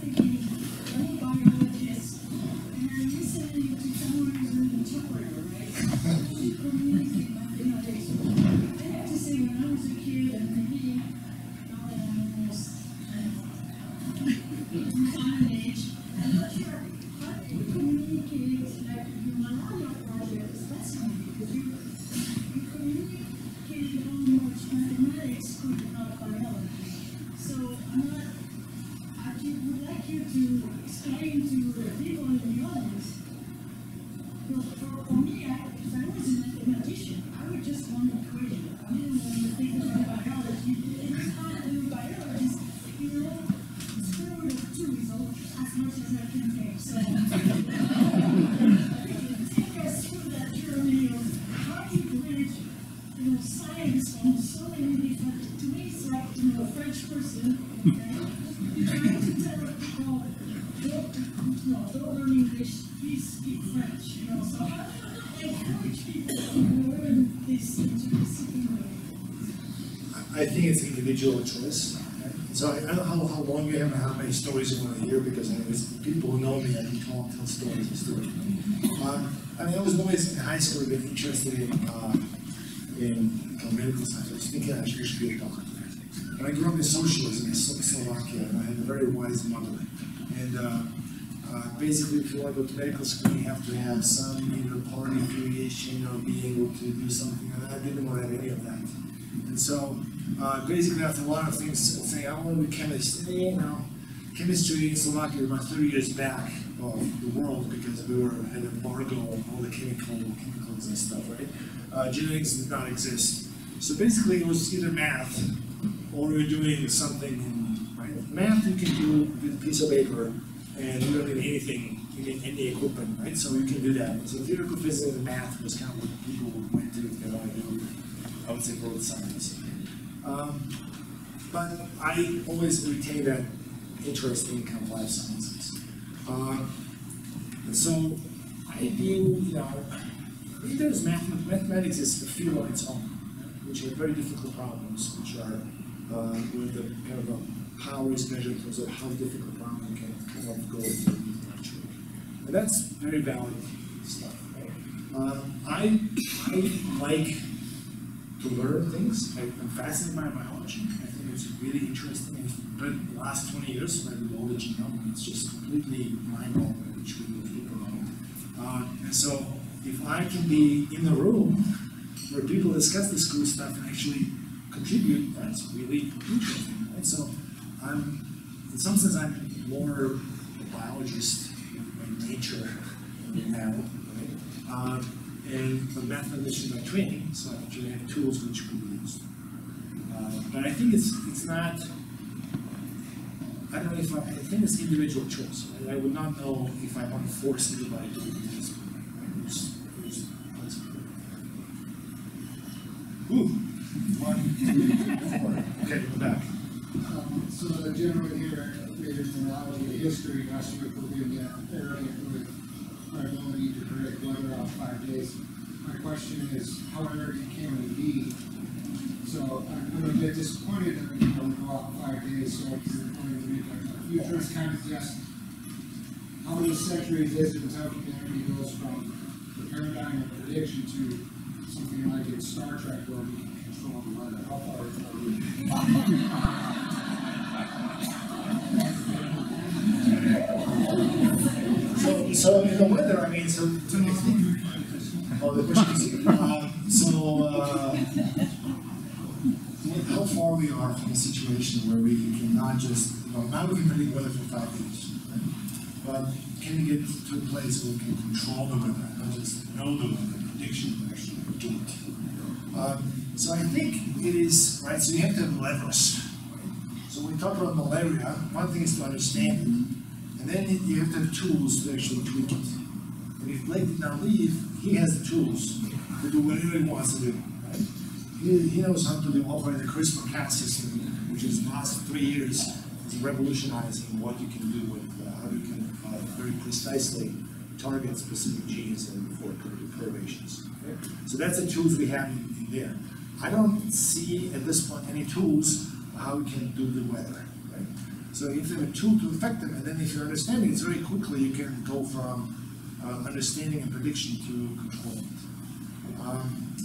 individual choice. So I don't know how, how long you have how many stories you want to hear, because I was, people who know me, I can tell, tell stories and stories. Um, I mean, I was always in high school, been interested in, uh, in uh, medical science, I was thinking I should should be a doctor. And I grew up in socialism in Slovakia, and I had a very wise mother. And, uh, uh, basically, if you want to go to medical school, you have to have some either party affiliation or be able to do something, and I didn't want to have any of that. And so, uh, basically, after a lot of things, I want to be chemist, and, you know, chemistry in Slovakia was about thirty years back of the world, because we were, had embargo on all the chemical, chemicals and stuff, right? Uh, genetics did not exist. So basically, it was either math, or you're doing something in, right? Math, you can do with a piece of paper, and you don't need anything, you need any equipment, right? So you can do that. So theoretical physics and math was kind of what people went to to do, I would say, road science. Um, but I always retain that interest in kind of life sciences. And so I do, you know, there's math, mathematics is a field on its own, which are very difficult problems, which are, uh, where the kind of the power is measured in terms of how difficult a problem can kind of go into literature. And that's very valid stuff, right? Um, I, I like to learn things. I, I'm fascinated by biology. I think it's really interesting. And the last 20 years, I read all the genome. It's just completely mind-blowing, which we will keep around. Uh, and so, if I can be in the room where people discuss this cool stuff and actually contribute, that's really interesting, right? So, I'm, in some sense, I'm more a biologist by nature now, right? Uh, and a mathematician by training, so I actually have tools which can be used. Uh, but I think it's, it's not, I don't know if I, I think it's individual choice, and I would not know if I want to force anybody to do this. It's- it's- it's- Ooh, one, two, four, okay, we're back. Um, So the gentleman here made a analogy of history, last year for being fairly with our ability to predict weather out five days. My question is, however it came to be, so I'm I'm a bit disappointed that we don't go out five days, so you're going to make a futurist kind of guess, how many centuries is it until humanity goes from the paradigm of prediction to something like in Star Trek where we can control the weather? How far are we? So, in the weather, I mean, so, oh, the question is, uh, so, uh, how far we are from a situation where we can not just, you know, now we can predict weather for five days, right? But can we get to a place where we can control the weather? not just know the weather prediction, but actually do it. Um, so I think it is, right, so you have to have levers. So when we talk about malaria, one thing is to understand it, then you have to have tools to actually tweak it. And if Blake did not leave, he has the tools to do whatever he wants to do, right? He, he knows how to operate the CRISPR-Cas system, which is the last three years is revolutionizing what you can do with, uh, how you can, uh, very precisely target specific genes and for perturbations. okay? So that's the tools we have in, in there. I don't see at this point any tools how we can do the weather? So you have a tool to affect them, and then if you're understanding it very quickly, you can go from uh, understanding and prediction to control. Um,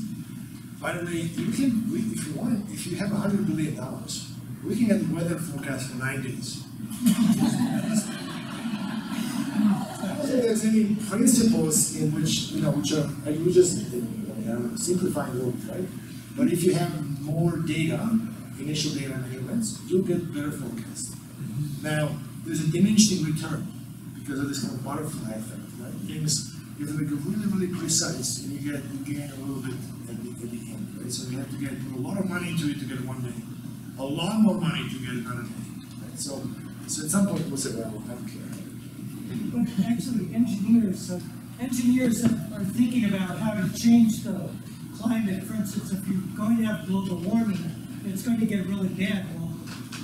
by the way, can, if you want, if you have a hundred billion dollars, we can get the weather forecast for nine days. There's any principles in which, you know, which are, like, we just, mean, simplifying little, right? But if you have more data, initial data and measurements, you'll get better forecast. Now, there's a diminishing return because of this kind of butterfly effect, right? Things, you have to it really, really precise, and you get, you gain a little bit at the, at the end, right? So you have to get, a lot of money into it to get one day, a lot more money to get another day, right? So, so at some point, we'll say, well, I don't care. But actually, engineers, engineers are thinking about how to change the climate. For instance, if you're going to have global warming, it's going to get really bad,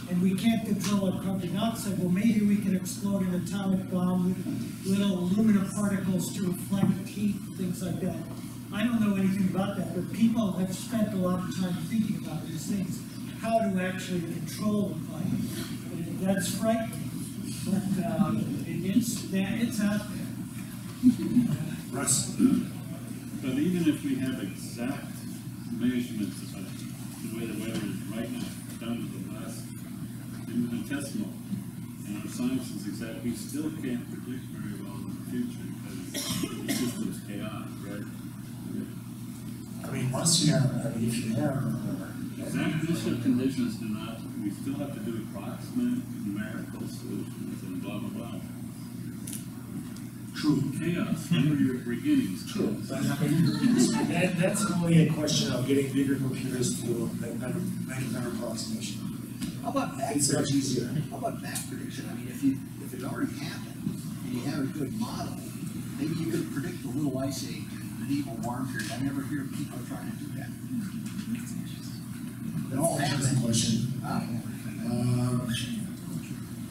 and we can't control our carbon dioxide, well, maybe we can explode an atomic bomb with little aluminum particles to reflect heat, things like that. I don't know anything about that, but people have spent a lot of time thinking about these things, how to actually control the climate. And That's frightening, but, um, it's, that, it's out there. Russ? But even if we have exact measurements of the way the weather is right now, down to the last infinitesimal, and our science is exact, we still can't predict very well in the future because the system's chaotic, right? I mean, once you have, I mean, if you have, uh, Exact initial conditions do not, we still have to do approximate numerical solutions and blah, blah, blah. true, Chaos, when are your beginnings? true, but I mean, that, that's only a question of getting bigger computers to make better, make better approximation. How about back It's much prediction? easier. How about back prediction? I mean, if you, if it already happened and you have a good model, maybe you could predict the little ice age, and medieval warm period. I never hear people trying to do that. It all That's a happens. question. Ah, Um,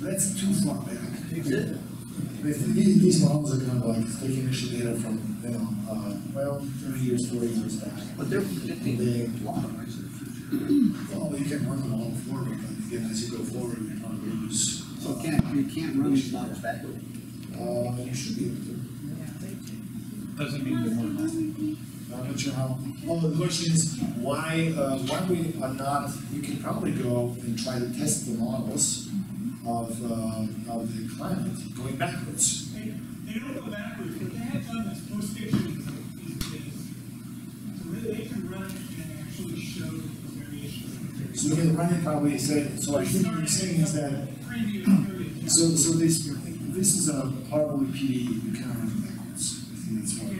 that's too far back. Is it? If these, these models are kind of like taking initial data from, you know, uh, well, thirty years, forty years back. But they're predicting They, a lot of ice in the future. Well, you can run them all forward, but again, as you go forward, you're gonna lose. So can't, you can't run these models backward. Uh, you should be able to. Doesn't mean they're more. I'm not sure how, well, the question is, why, uh, why we are not, you can probably go and try to test the models of, uh, of the climate going backwards. They, they don't go backwards, what they have done is postdiction is, is, is, so they, they can run and actually show the variation. So you can run probably, say, so I think what you're saying is that, so, so this, this is a probably PD, you can run it backwards. I think that's what,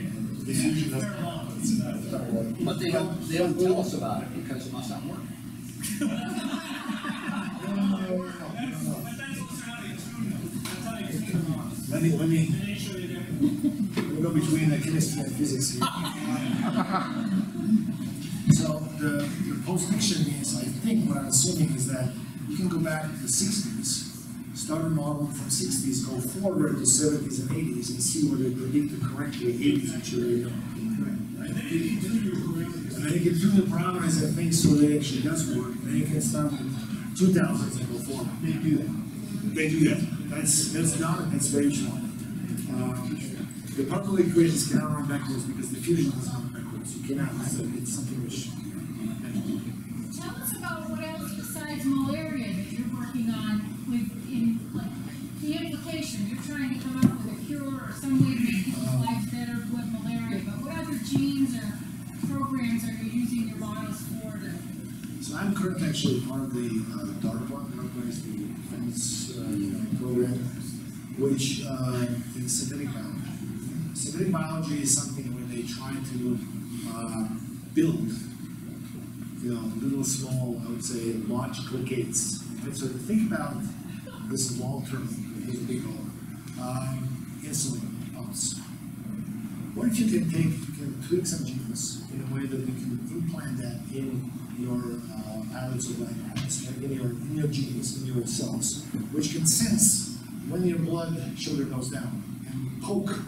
the fusion doesn't. Fair law, it's not- it's not what- But they don't, they don't tell us about it because it must not work. No, no, no, no, no, no. but that's also how they tune them, that's how they tune them on. Let me, let me, And they show you that. we go between the chemistry and physics here. So the, the postdiction is, I think what I'm assuming is that you can go back to the sixties, start a model from sixties, go forward to seventies and eighties and see whether they predict correctly eighties, which are incorrect, right? And then you can do your parameters. And then you can do the parameters and things so that it actually does work, and then you can start with two thousands and go forward. They do that. They do that. That's, that's not, that's very smart. Um, the particle equations cannot run backwards because the fusion doesn't run backwards. You cannot, a- it's something which. Tell us about what else besides malaria that you're working on with, in, like, the implication, you're trying to come up with a cure or some way to make people's lives better with malaria, but what other genes or programs are you using your models for to? So I'm currently actually part of the uh, DARPA, DARPA is the defense uh, program, which uh, is synthetic biology. synthetic biology is something where they try to, uh, build, you know, little small, I would say, logical gates. Right, so think about, this is long-term, here's a big goal, insulin pumps. What if you can take, you can tweak some genes in a way that we can implant that in your uh, of glands, right, in your, in your genes, in your cells, which can sense when your blood sugar goes down and poke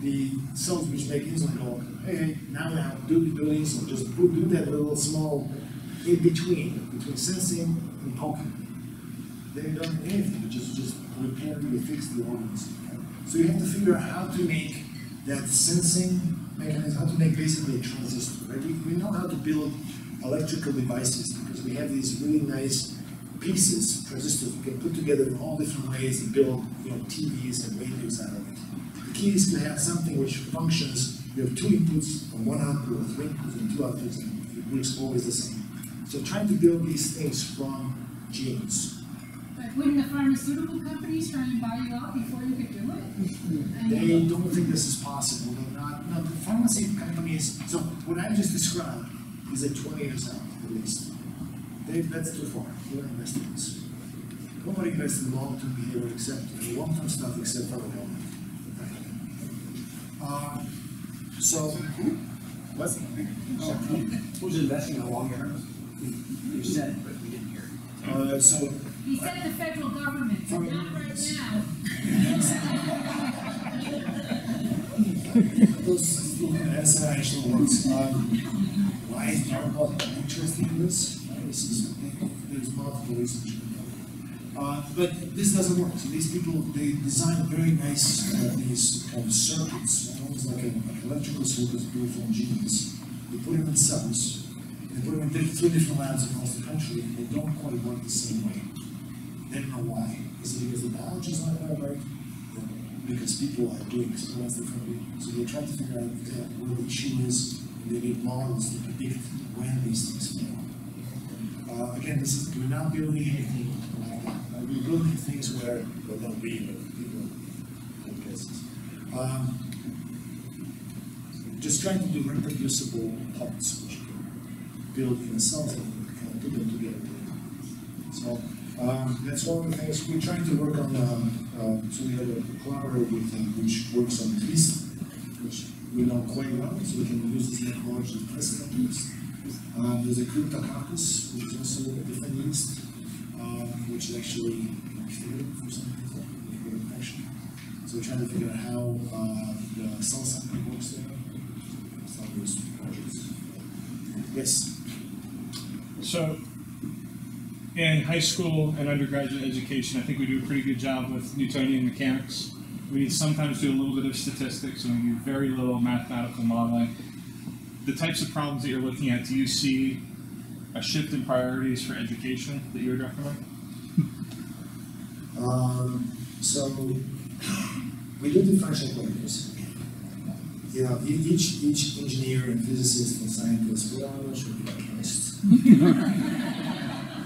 the cells which make insulin go, hey, hey, now, now, do, do insulin, just put, do that little small in between, between sensing and poking. Then you don't do anything, you just, just repair, you fix the organs. So you have to figure out how to make that sensing mechanism, how to make basically a transistor, right? We, we know how to build electrical devices because we have these really nice pieces, transistors, we can put together in all different ways and build, you know, TVs and radios out of it. The key is to have something which functions, you have two inputs and one output, or three inputs and two outputs, and it works always the same. So trying to build these things from genes. But wouldn't the pharmaceutical companies try and buy you out before you could do it? I They don't think this is possible, they're not, no, the pharmacy companies, so what I just described is at twenty years out, at least. They, that's too far, they don't invest in this. Nobody invests in long-term behavior except, long-term stuff except for the government. Uh, so, what's, Who's investing in long term? You said it, but we didn't hear it. uh, so, he said the federal government, but not right now. those, that's how it actually works. Um, why is DARPA interested in this? Uh, This is, there's multiple reasons. Uh, but this doesn't work. So these people, they design very nice, uh, these kind of circuits, almost like an electrical circuits from genes. They put them in cells, they put them in three different labs across the country, and they don't quite work the same way. They don't know why. Is it because the biology is not quite right? Or Because people are doing experiments differently. So they try to figure out uh, where the issue is, and they need models to predict when these things fail. Uh, again, this is, we're not building anything like that. We're building things where, well, not we, but people, I guess. Um, just trying to do reproducible parts, which you can build in cell, and put them together. So, um, that's one of the things, we're trying to work on, um, uh, so we have a collaborator with, uh, which works on trees, which we know quite well, so we can use this technology to test companies. Um, there's a cryptococcus, which is also a different yeast, um, which is actually fatal for some people, infection. So we're trying to figure out how, uh, the cell sampling works there. Some those projects. Yes, So, in high school and undergraduate education, I think we do a pretty good job with Newtonian mechanics. We sometimes do a little bit of statistics and we do very little mathematical modeling. The types of problems that you're looking at, do you see a shift in priorities for education that you would recommend? Um, so, we do differential equations. You know, each, each engineer and physicist and scientist, we all should be chemists.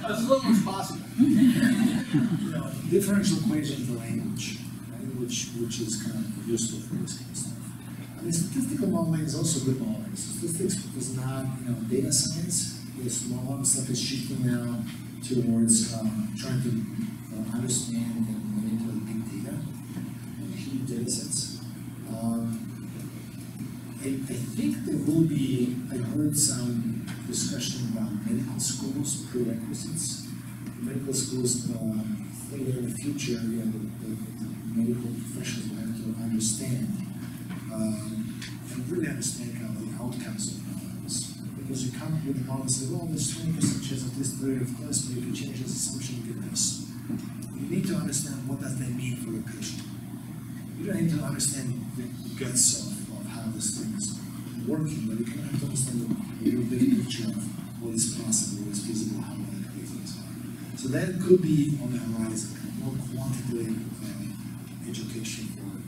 As little as possible. You know, differential equations are language, right, which, which is kind of useful for this kind of stuff. I mean, statistical modeling is also good modeling. Statistics is not, you know, data science. Lot of stuff is shifting now towards, um, trying to uh, understand and manipulate big data, and huge data sets. I, I think there will be, I heard some discussion about medical schools prerequisites. Medical schools, um, later in the future, the, the medical professionals will have to understand, um, and really understand kind of the outcomes of. Because you come with a model and say, well, there's twenty percent chance of this theory of course, but if you change this assumption, you get this. You need to understand what does that mean for the patient. You don't need to understand the guts of how this thing is working, but you can have to understand the, big picture of what is possible, what is feasible, how likely things are. So that could be on the horizon, more quantitative uh, education for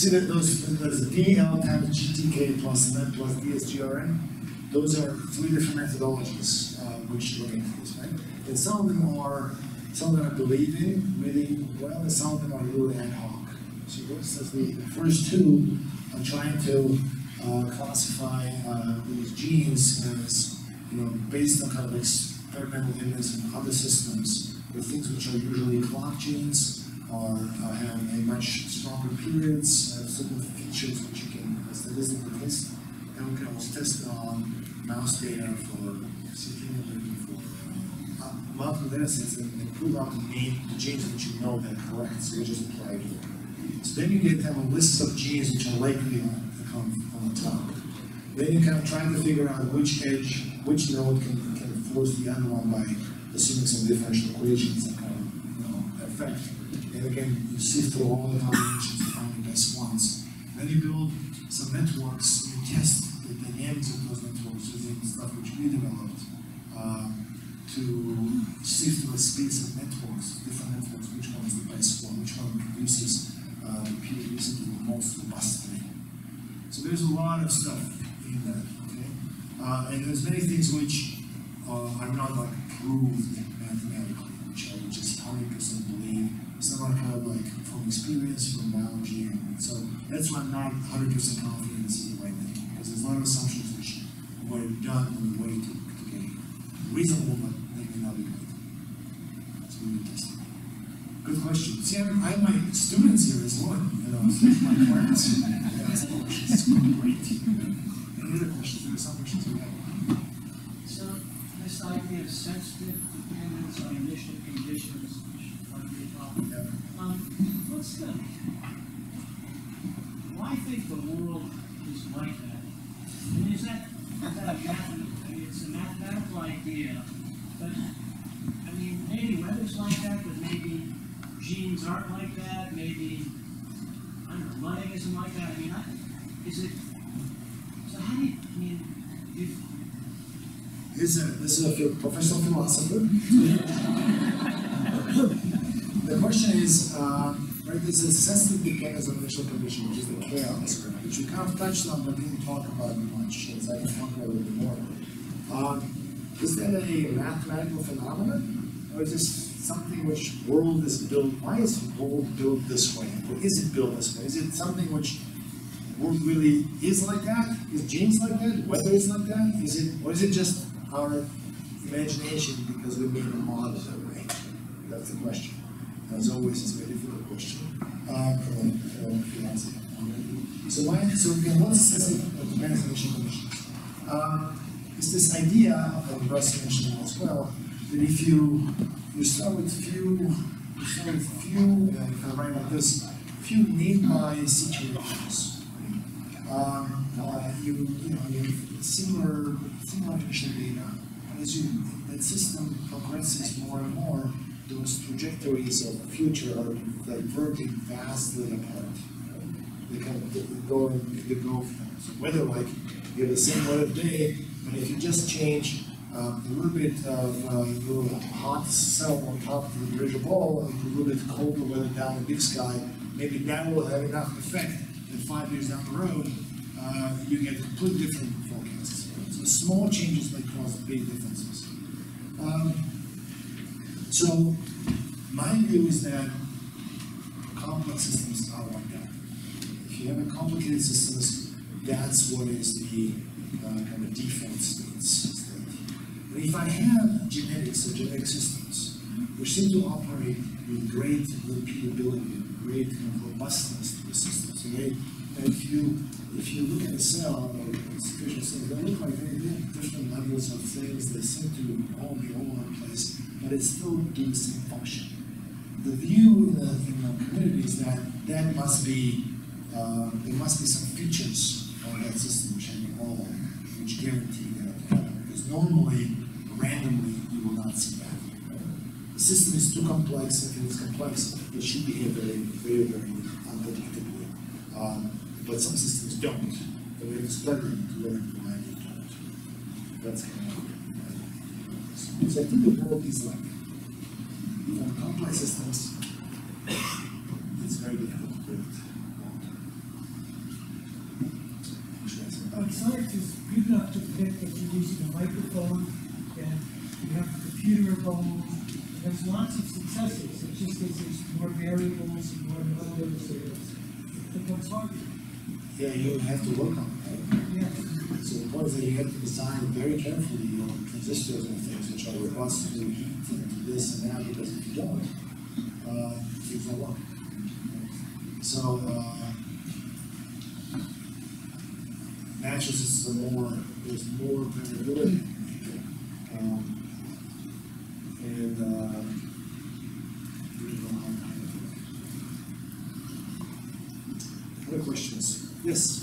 see that those, there's DL times JTK plus M plus DSGRN, those are three different methodologies, uh, which look into this, right? And some of them are, some of them I believe in really well, and some of them are really ad hoc. So this is the, the first two are trying to, uh, classify, uh, these genes as, you know, based on kind of experimental evidence in other systems, the things which are usually clock genes, or uh, have a much stronger periods, have certain features which you can statistically test. And we can also test on mouse data for CT ability for uh, multiple data sets and and prove out the main, the genes which you know that are correct, so you just apply it here. So then you get of a list of genes which are likely to come on the top. Then you kind of try to figure out which edge, which node can, can force the other one by assuming some differential equations and kind of, you know, effect. And again, you sift through all the combinations to find the best ones. Then you build some networks, you test the dynamics of those networks using stuff which we developed, uh, to sift through a space of networks, different networks, which one is the best one, which one produces, uh, the periodicity the most robustly. So there's a lot of stuff in that, okay? Uh, and there's many things which, uh, are not like proved mathematically, which I would just hundred percent believe. Some are kind of like from experience, from biology, and so that's why I'm not hundred percent confident in the right now, because there's a lot of assumptions which were done on the way to, to get. Reasonable, but they may not be good. So we need to test it. Good question. See, I have, I have my students here as well, you know, so my friends. They it's great. Any other questions? There are some questions we have. So this idea of sensitive dependence on initial conditions, which might be a problem. Yeah. Um, what's the, why think the world is like that? I mean, is that, is that a math, I mean, it's a mathematical idea, but, I mean, maybe weather's like that, but maybe genes aren't like that, maybe, I don't know, lighting isn't like that, I mean, I, is it, so how do you, I mean, you, This is a, this is a professional philosopher. The question is, um, right, there's a sensitive on initial condition, which is the chaos, which we kind of touched on, but didn't talk about much, as I can talk about a little bit more. Um, is that a mathematical phenomenon, or is this something which world is built, why is world built this way? Or is it built this way? Is it something which world really is like that? Is genes like that? Weather is like that? Is it, or is it just our imagination because we made a model that way? That's the question. As always, it's a very difficult question. Uh, from from fiance. So why, so again, what's this of the imagination conditions? Um, it's this idea, and Russ mentioned as well, that if you, you start with few, you start with few, uh, if I write like this, few nearby situations. Um, uh, you, you know, you have similar, similar initial data. And as you, that system progresses more and more, those trajectories of the future are diverging vastly apart. They kind of go, they go, so weather like, you have the same weather day, but if you just change uh, a little bit of uh, little hot cell on top of the Bridger Bowl, and a little bit colder weather down the Big Sky, maybe that will have enough effect that five years down the road, uh, you get completely different forecasts. So small changes may cause big differences. Um, so my view is that complex systems are like that. If you have a complicated systems, that's what is the uh, kind of default state. But if I have genetics or genetic systems which seem to operate with great repeatability and great kind of robustness to the system, so they, that if you if you look at a cell or a situation they look like very different levels of things. They seem to all be all over the place, but it still do the same function. The view in the, in the community is that that must be uh, there must be some features of that system which are evolved, which guarantee that. Because normally, randomly, you will not see that. The system is too complex, if it's complex, it should behave very, very, very unpredictably. Um, but some systems don't, and we have studying to learn don't. That's kind of. So I think the world is like, for complex systems, it's very difficult to predict. Oh, Science is good enough to predict that you're using a microphone and you have a computer involved. There's lots of successes, it just is there's more variables and more it's, it becomes harder. Yeah, you have to work on it. So the point is that you have to design very carefully your transistors and things which are robust to heat and this and that, because if you don't, things don't work. So, uh, natural systems are more, there's more variability. Um, and, uh. Other questions? Yes?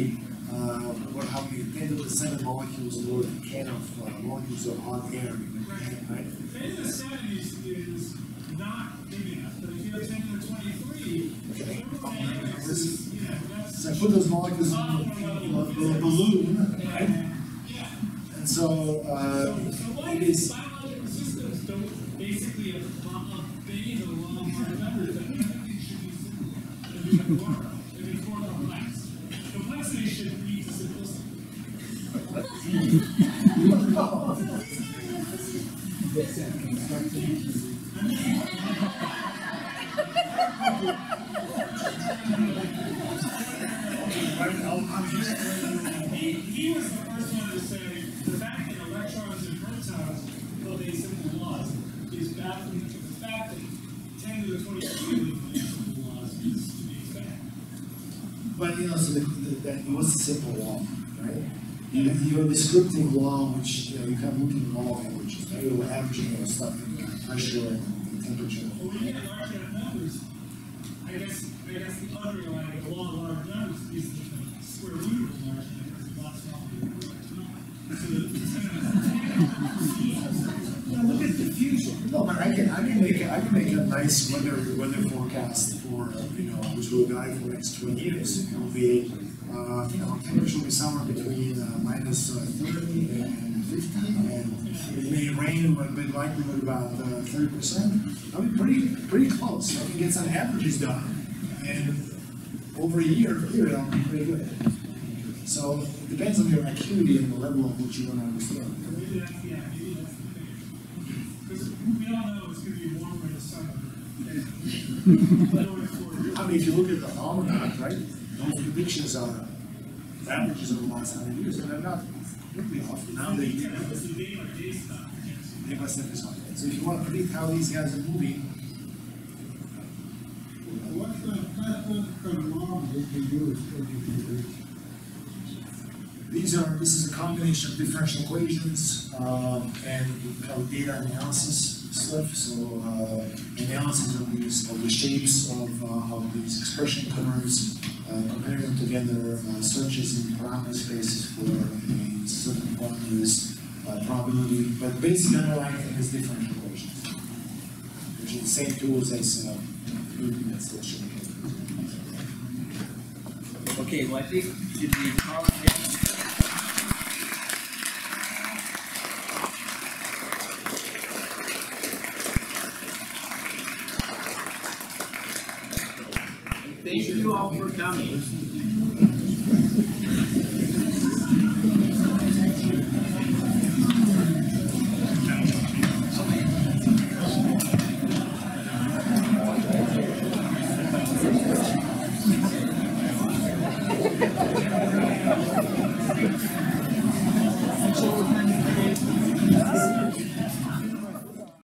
Stick uh, what, how many, ten to the seven molecules or a can of uh, molecules of hot air, right? Ten to the seventies is not big enough, but if you have ten to twenty-three, Okay. thermodynamics is, you know, that's. So I put those molecules in is baffling, the fact that ten to the twenty-three obey simple laws is to be but you know, so the, the, that, was a simple law, right? You, your descriptive law, which, you know, you have looking law, which is very averaging or stuff, and pressure and temperature. But when you get large enough numbers, I guess, I guess the underlying law of large numbers is the square root of large numbers a lot smaller than the. So No, but I can, I can make, a- I can make a nice weather, weather forecast for, you know, which will guide for the next twenty years. It will be, uh, you know, temperature will be somewhere between, uh, minus uh, thirty and fifty, and it may rain, but likely with about uh, thirty percent. I'll be pretty, pretty close, I can get some averages done, and over a year period, I'll be pretty good. So it depends on your acuity and the level of which you want to understand. I mean, if you look at the almanac, right, those predictions are averages of the last hundred years, and they're not really off. Now they, Yeah, it's the day by day stuff. they must have this one. So if you want to predict how these guys are moving, What's the best chronometer you can use these are, this is a combination of differential equations, um, and data analysis stuff, so, uh, analysis of these, of the shapes of, uh, of these expression curves, uh, comparing them together, uh, searches in parameter spaces for a certain parameters, uh, probability, but basic underlying thing is differential equations. Which is the same tools as, uh. Okay, well, I think, did we call